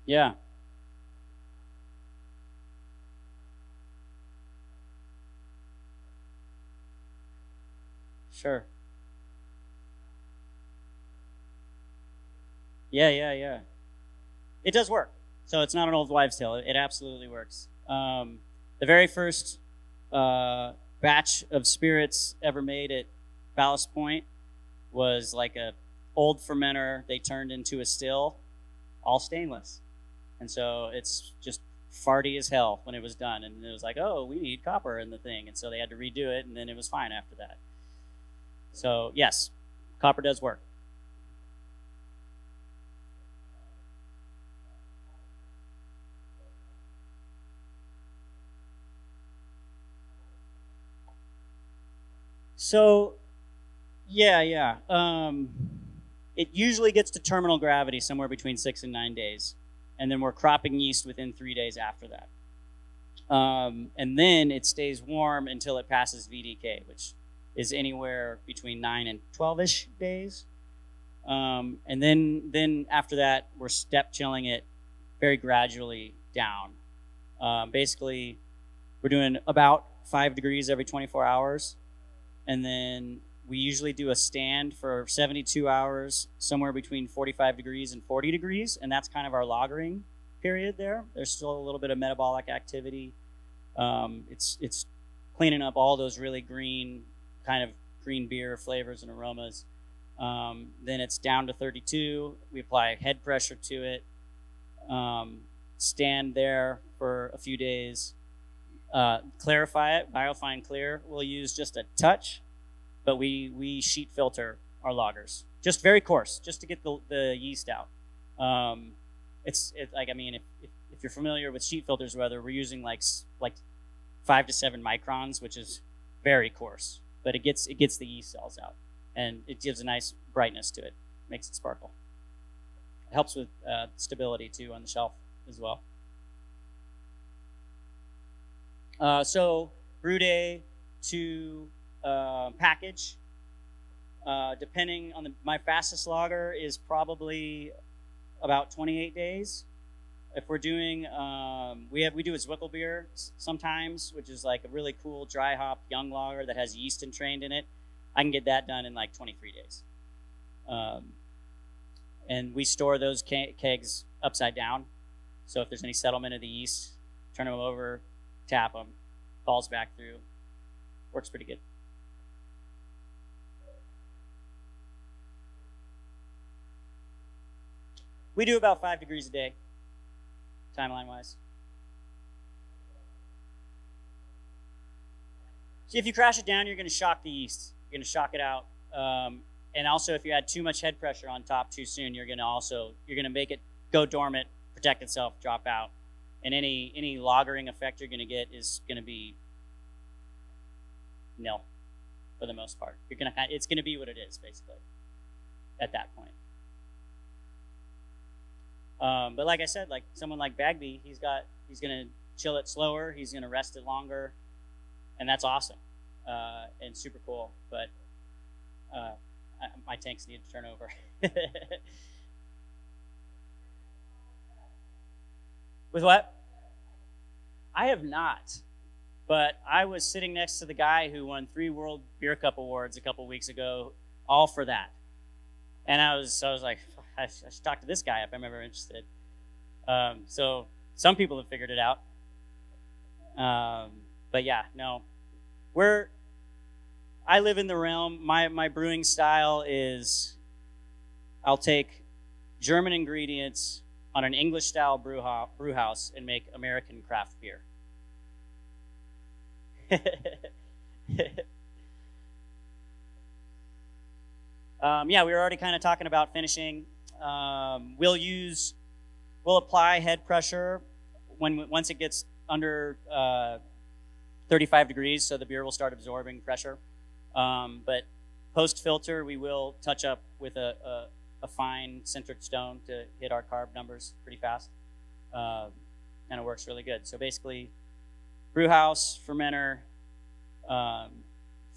Yeah. Sure. Yeah, yeah, yeah. It does work. So it's not an old wives' tale. It, absolutely works. Um, the very first uh, batch of spirits ever made at Ballast Point was like a old fermenter they turned into a still, all stainless, and so it's just farty as hell when it was done. And it was like, oh, we need copper in the thing, and so they had to redo it, and then it was fine after that. So yes, copper does work. So, yeah, yeah. Um, it usually gets to terminal gravity somewhere between six and nine days, and then we're cropping yeast within three days after that. Um, and then it stays warm until it passes VDK, which is anywhere between nine and twelve-ish days. Um, and then, then after that, we're step chilling it very gradually down. Um, basically, we're doing about five degrees every 24 hours and then we usually do a stand for 72 hours, somewhere between 45 degrees and 40 degrees, and that's kind of our lagering period there. There's still a little bit of metabolic activity. Um, it's it's cleaning up all those really green kind of green beer flavors and aromas. Um, then it's down to 32. We apply head pressure to it. Um, stand there for a few days uh, clarify it, biofine clear. We'll use just a touch, but we, we sheet filter our lagers. Just very coarse, just to get the, the yeast out. Um, it's it, like, I mean, if, if, if, you're familiar with sheet filters, whether we're using like, like five to seven microns, which is very coarse, but it gets, it gets the yeast cells out and it gives a nice brightness to it, makes it sparkle. It helps with uh, stability too on the shelf as well. Uh, so brew day to uh, package, uh, depending on the, my fastest lager is probably about 28 days. If we're doing, um, we have we do a Zwickel beer sometimes, which is like a really cool dry hop young lager that has yeast entrained in it. I can get that done in like 23 days. Um, and we store those kegs upside down. So if there's any settlement of the yeast, turn them over, tap them, falls back through. Works pretty good. We do about five degrees a day, timeline wise. See, if you crash it down, you're going to shock the yeast. You're going to shock it out. Um, and also, if you add too much head pressure on top too soon, you're going to also you're going to make it go dormant, protect itself, drop out and any any lagering effect you're going to get is going to be nil for the most part. You're going to it's going to be what it is basically at that point. Um, but like I said, like someone like Bagby, he's got he's to chill it slower, he's to rest it longer, and that's awesome uh, and super cool. But uh, I, my tanks need to turn over. With what? I have not. But I was sitting next to the guy who won three World Beer Cup awards a couple weeks ago, all for that. And I was, I was like, I should talk to this guy if I'm ever interested. Um, so some people have figured it out. Um, but yeah, no, we're. I live in the realm. My my brewing style is, I'll take German ingredients, on an English style brew, ho- brew house and make American craft beer. um, yeah, we were already kind of talking about finishing. Um, we'll use, we'll apply head pressure when once it gets under uh, 35 degrees, so the beer will start absorbing pressure. Um, but post filter, we will touch up with a, a a fine sintered stone to hit our carb numbers pretty fast. Uh, and it works really good. So basically, brew house, fermenter, um,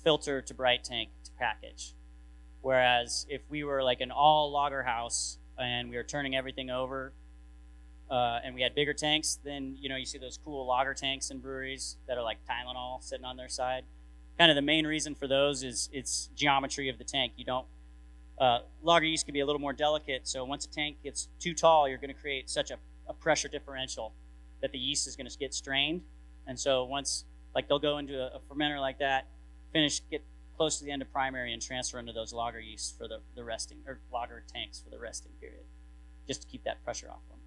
filter to bright tank to package. Whereas if we were like an all lager house and we were turning everything over uh, and we had bigger tanks, then you know you see those cool lager tanks in breweries that are like Tylenol sitting on their side. Kind of the main reason for those is it's geometry of the tank. You don't uh, lager yeast can be a little more delicate, so once a tank gets too tall, you're going to create such a, a, pressure differential that the yeast is going to get strained. And so once, like they'll go into a, a fermenter like that, finish, get close to the end of primary and transfer into those lager yeasts for the, the resting, or lager tanks for the resting period, just to keep that pressure off them.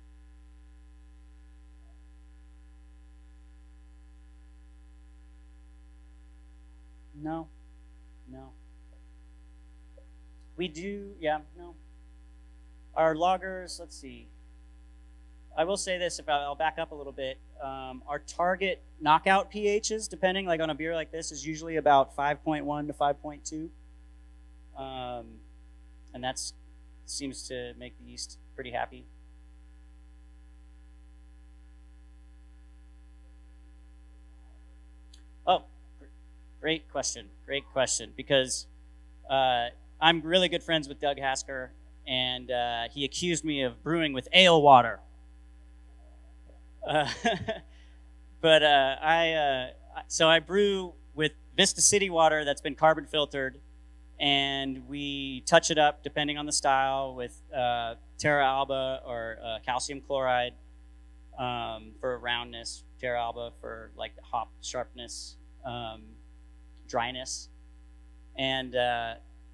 No, no. We do, yeah, no. Our lagers, let's see. I will say this, if I'll back up a little bit. Um, our target knockout pHs, depending, like on a beer like this, is usually about 5.1 to 5.2. Um, and that seems to make the yeast pretty happy. Oh, great question. Great question. Because uh, I'm really good friends with Doug Hasker, and uh, he accused me of brewing with ale water. Uh, but uh, I uh, so I brew with Vista City water that's been carbon filtered, and we touch it up depending on the style with uh, Terra Alba or calcium chloride um, for roundness, Terra Alba for like the hop sharpness, um, dryness, and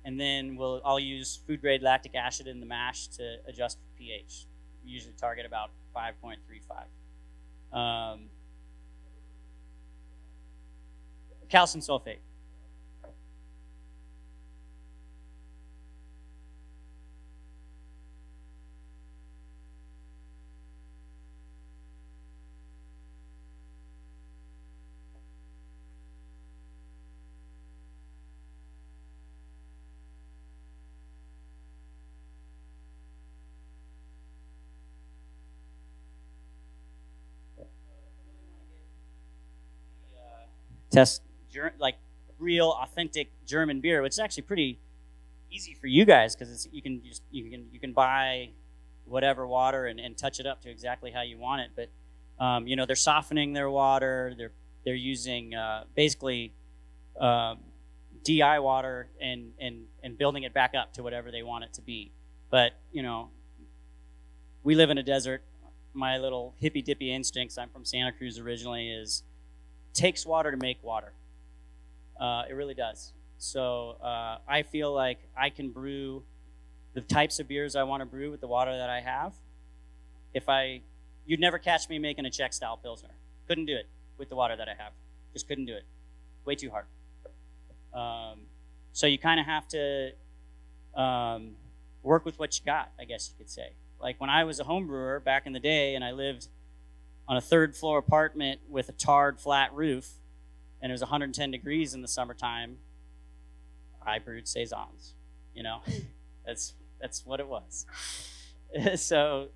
and then we'll I'll use food grade lactic acid in the mash to adjust pH. We usually target about 5.35. Um, calcium sulfate. Test like real authentic German beer, which is actually pretty easy for you guys because you can just you can you can buy whatever water and, and touch it up to exactly how you want it. But um, you know they're softening their water. They're they're using uh, basically um, DI water and and and building it back up to whatever they want it to be. But you know we live in a desert. My little hippy dippy instincts. I'm from Santa Cruz originally. Is takes water to make water. Uh, it really does. So uh, I feel like I can brew the types of beers I want to brew with the water that I have. If I, you'd never catch me making a Czech style pilsner. Couldn't do it with the water that I have. Just couldn't do it. Way too hard. Um, so you kind of have to um, work with what you got, I guess you could say. Like when I was a home brewer back in the day, and I lived on a third floor apartment with a tarred flat roof, and it was 110 degrees in the summertime, I brewed saisons. You know, hmm. that's that's what it was. so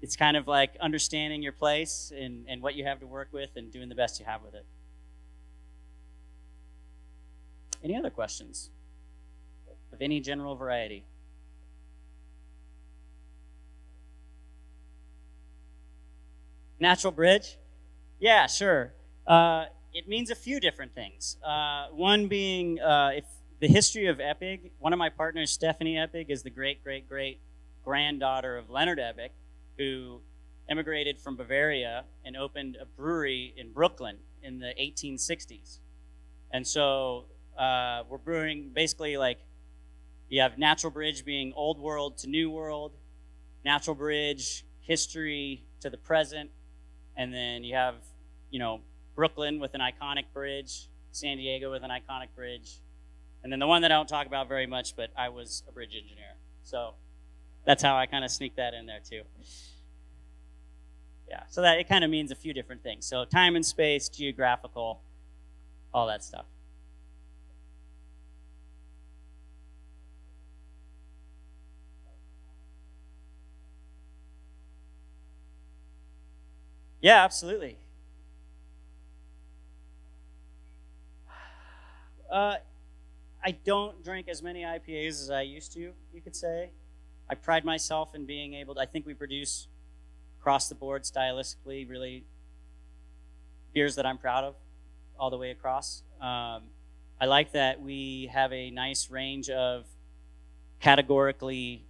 it's kind of like understanding your place and, and what you have to work with and doing the best you have with it. Any other questions of any general variety? Natural bridge? Yeah, sure. Uh, it means a few different things. Uh, one being uh, if the history of Eppig, one of my partners, Stephanie Eppig, is the great, great, great granddaughter of Leonard Eppig, who emigrated from Bavaria and opened a brewery in Brooklyn in the 1860s. And so uh, we're brewing basically like you have Natural Bridge being old world to new world, Natural Bridge history to the present, and then you have, you know, Brooklyn with an iconic bridge, San Diego with an iconic bridge, and then the one that I don't talk about very much, but I was a bridge engineer. So that's how I kind of sneak that in there too. Yeah, so that it kind of means a few different things. So time and space, geographical, all that stuff. Yeah, absolutely. Uh, I don't drink as many IPAs as I used to, you could say. I pride myself in being able to, I think we produce across the board stylistically really beers that I'm proud of all the way across. Um, I like that we have a nice range of categorically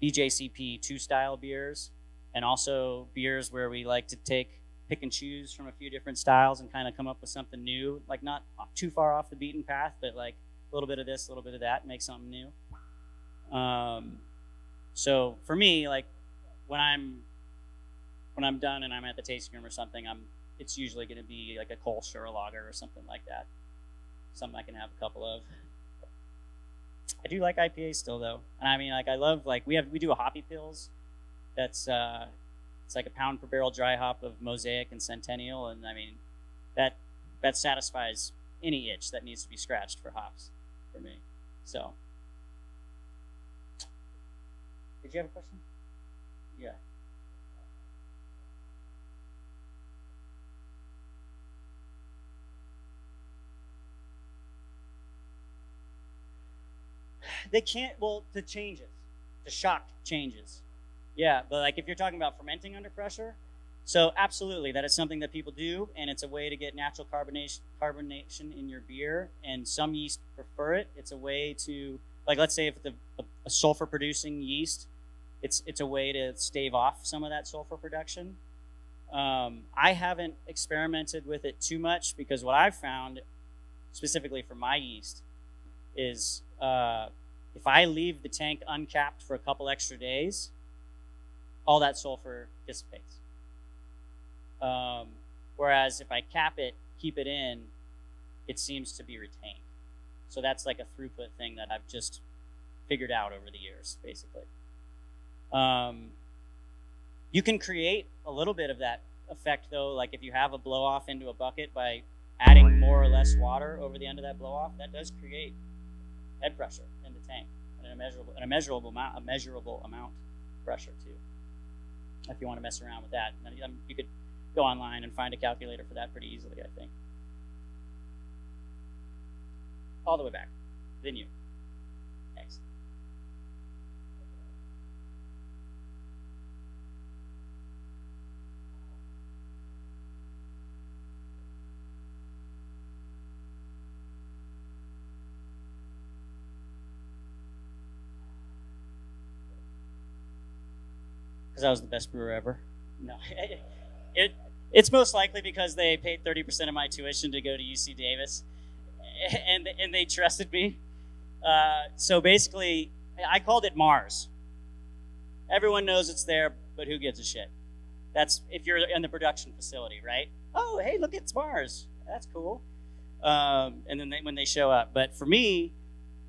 BJCP two style beers and also beers where we like to take pick and choose from a few different styles and kind of come up with something new, like not too far off the beaten path, but like a little bit of this, a little bit of that, make something new. Um, so for me, like when I'm when I'm done and I'm at the tasting room or something, I'm it's usually going to be like a Kolsch or a lager or something like that. Something I can have a couple of. I do like IPAs still though, and I mean like I love like we have we do a hoppy pils. That's uh, it's like a pound per barrel dry hop of Mosaic and Centennial, and I mean that that satisfies any itch that needs to be scratched for hops for me. So, did you have a question? Yeah. They can't. Well, the changes, the shock changes. Yeah, but like if you're talking about fermenting under pressure, so absolutely that is something that people do, and it's a way to get natural carbonation carbonation in your beer. And some yeast prefer it. It's a way to like let's say if it's a, a sulfur producing yeast, it's it's a way to stave off some of that sulfur production. Um, I haven't experimented with it too much because what I've found, specifically for my yeast, is uh, if I leave the tank uncapped for a couple extra days, all that sulfur dissipates. Um, whereas if I cap it, keep it in, it seems to be retained. So that's like a throughput thing that I've just figured out over the years, basically. Um, you can create a little bit of that effect though, like if you have a blow off into a bucket by adding more or less water over the end of that blow off, that does create head pressure in the tank, and a measurable, an immeasurable amount, a measurable amount of pressure too. If you want to mess around with that, um, you could go online and find a calculator for that pretty easily, I think. All the way back, then you. Next. Because I was the best brewer ever. No, it, it's most likely because they paid thirty percent of my tuition to go to UC Davis, and and they trusted me. Uh, so basically, I called it Mars. Everyone knows it's there, but who gives a shit? That's if you're in the production facility, right? Oh, hey, look, it's Mars. That's cool. Um, and then they, when they show up, but for me,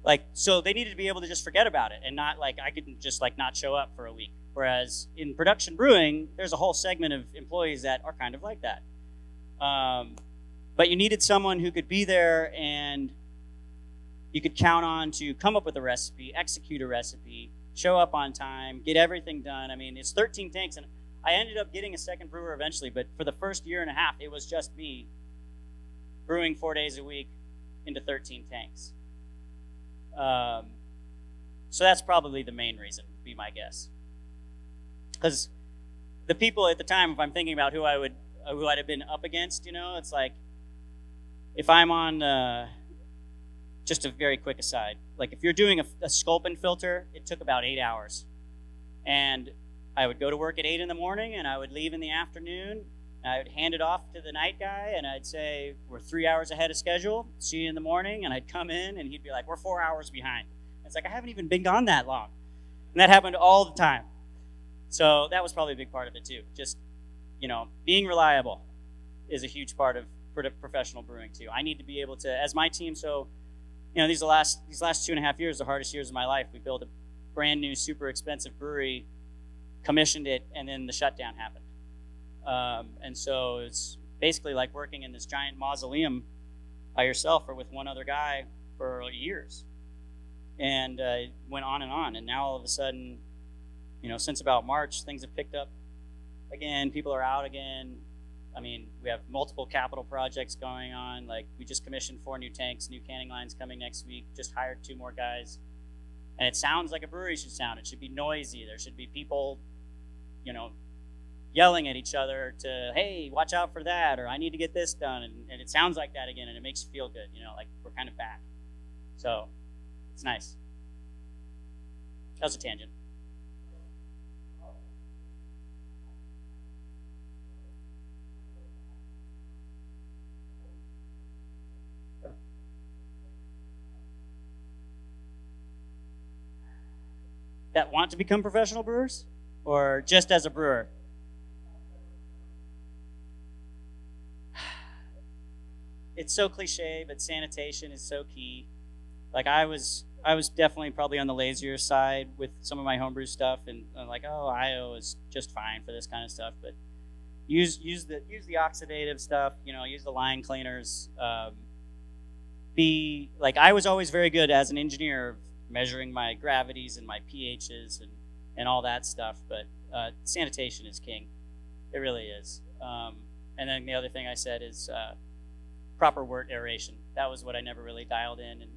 like, so they needed to be able to just forget about it and not like I could just like not show up for a week Whereas in production brewing, there's a whole segment of employees that are kind of like that. Um, but you needed someone who could be there and you could count on to come up with a recipe, execute a recipe, show up on time, get everything done. I mean, it's 13 tanks, and I ended up getting a second brewer eventually, but for the first year and a half, it was just me brewing four days a week into 13 tanks. Um, so that's probably the main reason, would be my guess because the people at the time, if I'm thinking about who I would who I'd have been up against, you know, it's like if I'm on uh, just a very quick aside, like if you're doing a, a Sculpin filter, it took about eight hours, and I would go to work at eight in the morning, and I would leave in the afternoon. I would hand it off to the night guy, and I'd say we're three hours ahead of schedule. See you in the morning, and I'd come in, and he'd be like, "We're four hours behind." It's like I haven't even been gone that long, and that happened all the time. So that was probably a big part of it too. Just, you know, being reliable is a huge part of professional brewing too. I need to be able to, as my team. So, you know, these the last these last two and a half years, the hardest years of my life. We built a brand new, super expensive brewery, commissioned it, and then the shutdown happened. Um, and so it's basically like working in this giant mausoleum by yourself or with one other guy for years. And uh, it went on and on. And now all of a sudden, you know, since about March, things have picked up again. People are out again. I mean, we have multiple capital projects going on. Like we just commissioned four new tanks, new canning lines coming next week. Just hired two more guys, and it sounds like a brewery should sound. It should be noisy. There should be people, you know, yelling at each other to, "Hey, watch out for that," or "I need to get this done," and, and it sounds like that again, and it makes you feel good. You know, like we're kind of back. So it's nice. That was a tangent. That want to become professional brewers, or just as a brewer? It's so cliche, but sanitation is so key. Like I was, I was definitely probably on the lazier side with some of my homebrew stuff, and I'm like, oh, IO is just fine for this kind of stuff, but use use the use the oxidative stuff. You know, use the line cleaners. Um, be like I was always very good as an engineer measuring my gravities and my pHs and and all that stuff. But uh, sanitation is king. It really is. Um, and then the other thing I said is uh, proper wort aeration. That was what I never really dialed in, and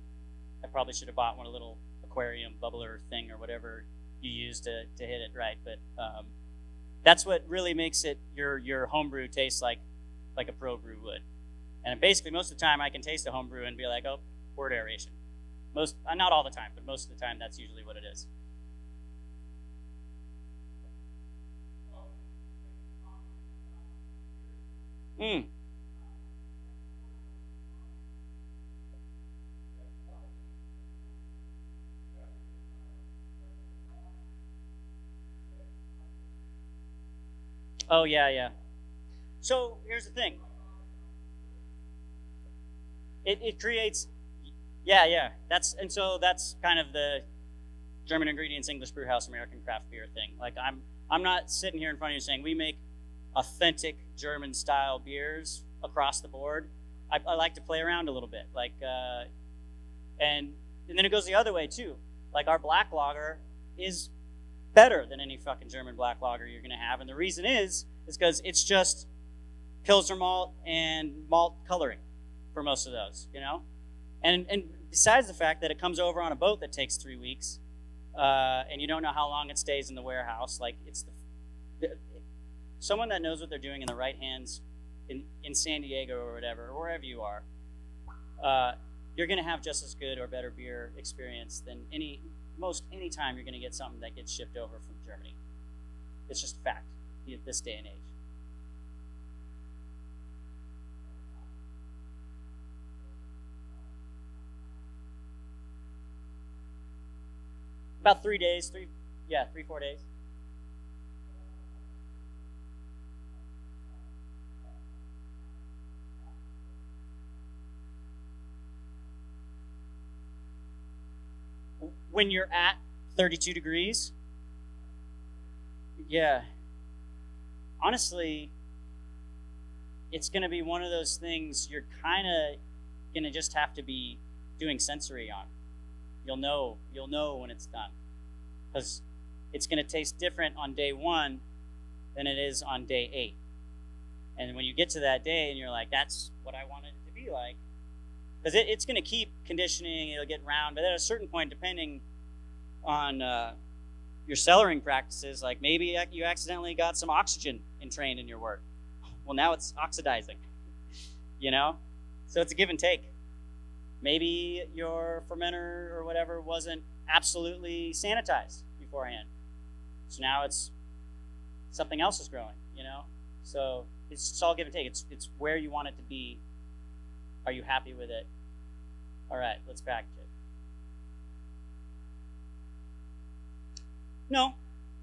I probably should have bought one a little aquarium bubbler thing or whatever you use to, to hit it right. But um, that's what really makes it your your homebrew taste like like a pro brew would. And basically, most of the time, I can taste a homebrew and be like, "Oh, wort aeration." Most, uh, not all the time, but most of the time, that's usually what it is. Mm. Oh yeah, yeah. So here's the thing. It, it creates yeah, yeah. That's and so that's kind of the German ingredients English brew house, American craft beer thing. Like I'm I'm not sitting here in front of you saying we make authentic German style beers across the board. I, I like to play around a little bit, like uh, and and then it goes the other way too. Like our black lager is better than any fucking German black lager you're gonna have, and the reason is is because it's just Pilsner malt and malt coloring for most of those, you know. And, and besides the fact that it comes over on a boat that takes three weeks, uh, and you don't know how long it stays in the warehouse, like it's the, the, someone that knows what they're doing in the right hands in, in San Diego or whatever, or wherever you are, uh, you're going to have just as good or better beer experience than any most any time you're going to get something that gets shipped over from Germany. It's just a fact this day and age. About three days, three, yeah, three, four days. When you're at 32 degrees, yeah. Honestly, it's going to be one of those things you're kind of going to just have to be doing sensory on. You'll know. You'll know when it's done, because it's going to taste different on day one than it is on day eight. And when you get to that day and you're like, "That's what I wanted it to be like," because it, it's going to keep conditioning. It'll get round, but at a certain point, depending on uh, your cellaring practices, like maybe you accidentally got some oxygen entrained in your wort. Well, now it's oxidizing. You know, so it's a give and take maybe your fermenter or whatever wasn't absolutely sanitized beforehand. So now it's something else is growing, you know? So it's, it's all give and take. It's, it's where you want it to be. Are you happy with it? All right, let's package it. No.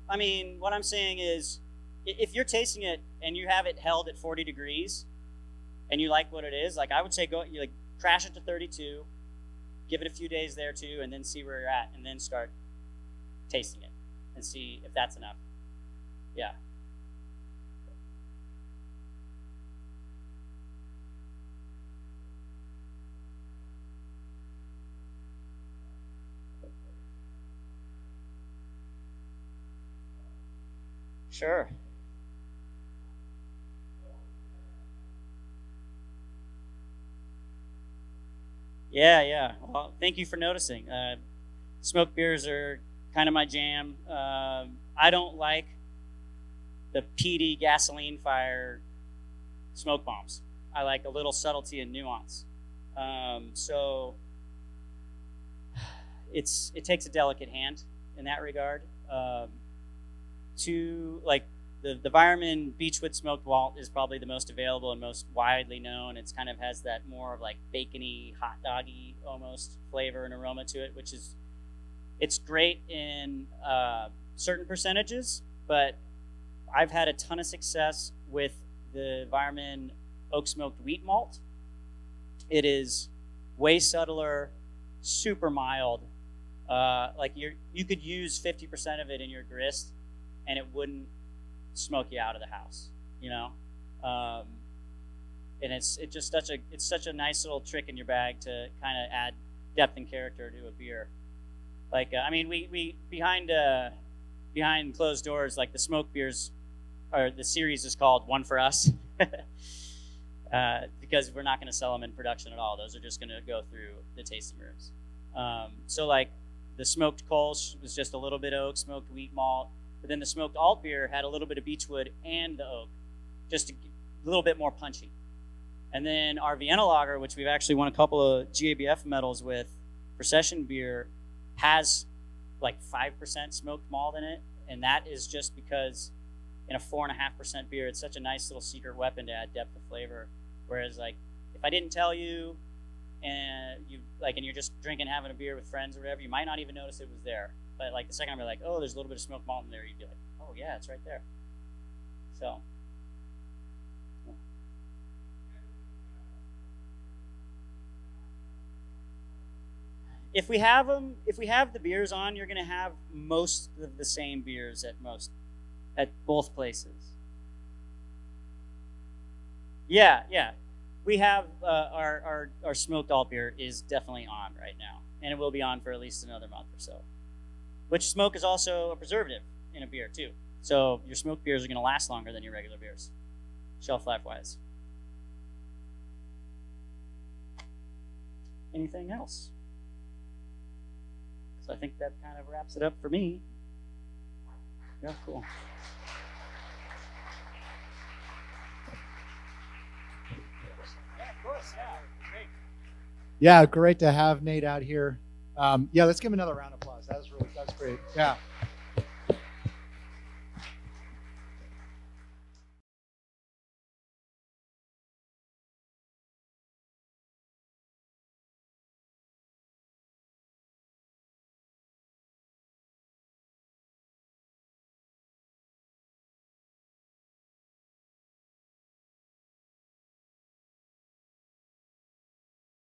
I mean, what I'm saying is if you're tasting it and you have it held at 40 degrees and you like what it is, like I would say go like crash it to 32, give it a few days there too, and then see where you're at, and then start tasting it and see if that's enough. Yeah. Sure. Yeah, yeah. Well, thank you for noticing. Uh, smoked beers are kind of my jam. Uh, I don't like the peaty gasoline fire smoke bombs. I like a little subtlety and nuance. Um, so it's it takes a delicate hand in that regard. Um, to like the, the Weyermann Beechwood smoked malt is probably the most available and most widely known. It's kind of has that more of like bacony, hot doggy almost flavor and aroma to it, which is It's great in uh, certain percentages, but I've had a ton of success with the Weyermann oak smoked wheat malt. It is way subtler, super mild. Uh, like you you could use 50% of it in your grist, and it wouldn't smoke you out of the house. You know, um, and it's it just such a it's such a nice little trick in your bag to kind of add depth and character to a beer. Like uh, I mean, we we behind uh, behind closed doors, like the smoke beers, or the series is called One for Us. uh, because we're not going to sell them in production at all. Those are just going to go through the tasting rooms. Um, so like the smoked Kolsch was just a little bit of oak, smoked wheat malt, but then the smoked alt beer had a little bit of beechwood and the oak, just a little bit more punchy. And then our Vienna lager, which we've actually won a couple of GABF medals with for session beer, has like 5% smoked malt in it. And that is just because in a 4.5% beer, it's such a nice little secret weapon to add depth of flavor. Whereas, like, if I didn't tell you and you like and you're just drinking having a beer with friends or whatever you might not even notice it was there but like the second i'm like oh there's a little bit of smoked malt in there you'd be like oh yeah it's right there. So. If we have them if we have the beers on you're going to have most of the same beers at most at both places. Yeah yeah. We have uh, our, our our smoked alt beer is definitely on right now and it will be on for at least another month or so which smoke is also a preservative in a beer too. So your smoked beers are going to last longer than your regular beers shelf life wise. Anything else? So i think that kind of wraps it up for me. Yeah cool. Yeah, great to have Nate out here. Um, yeah, let's give him another round of applause. That was really, that's great. Yeah.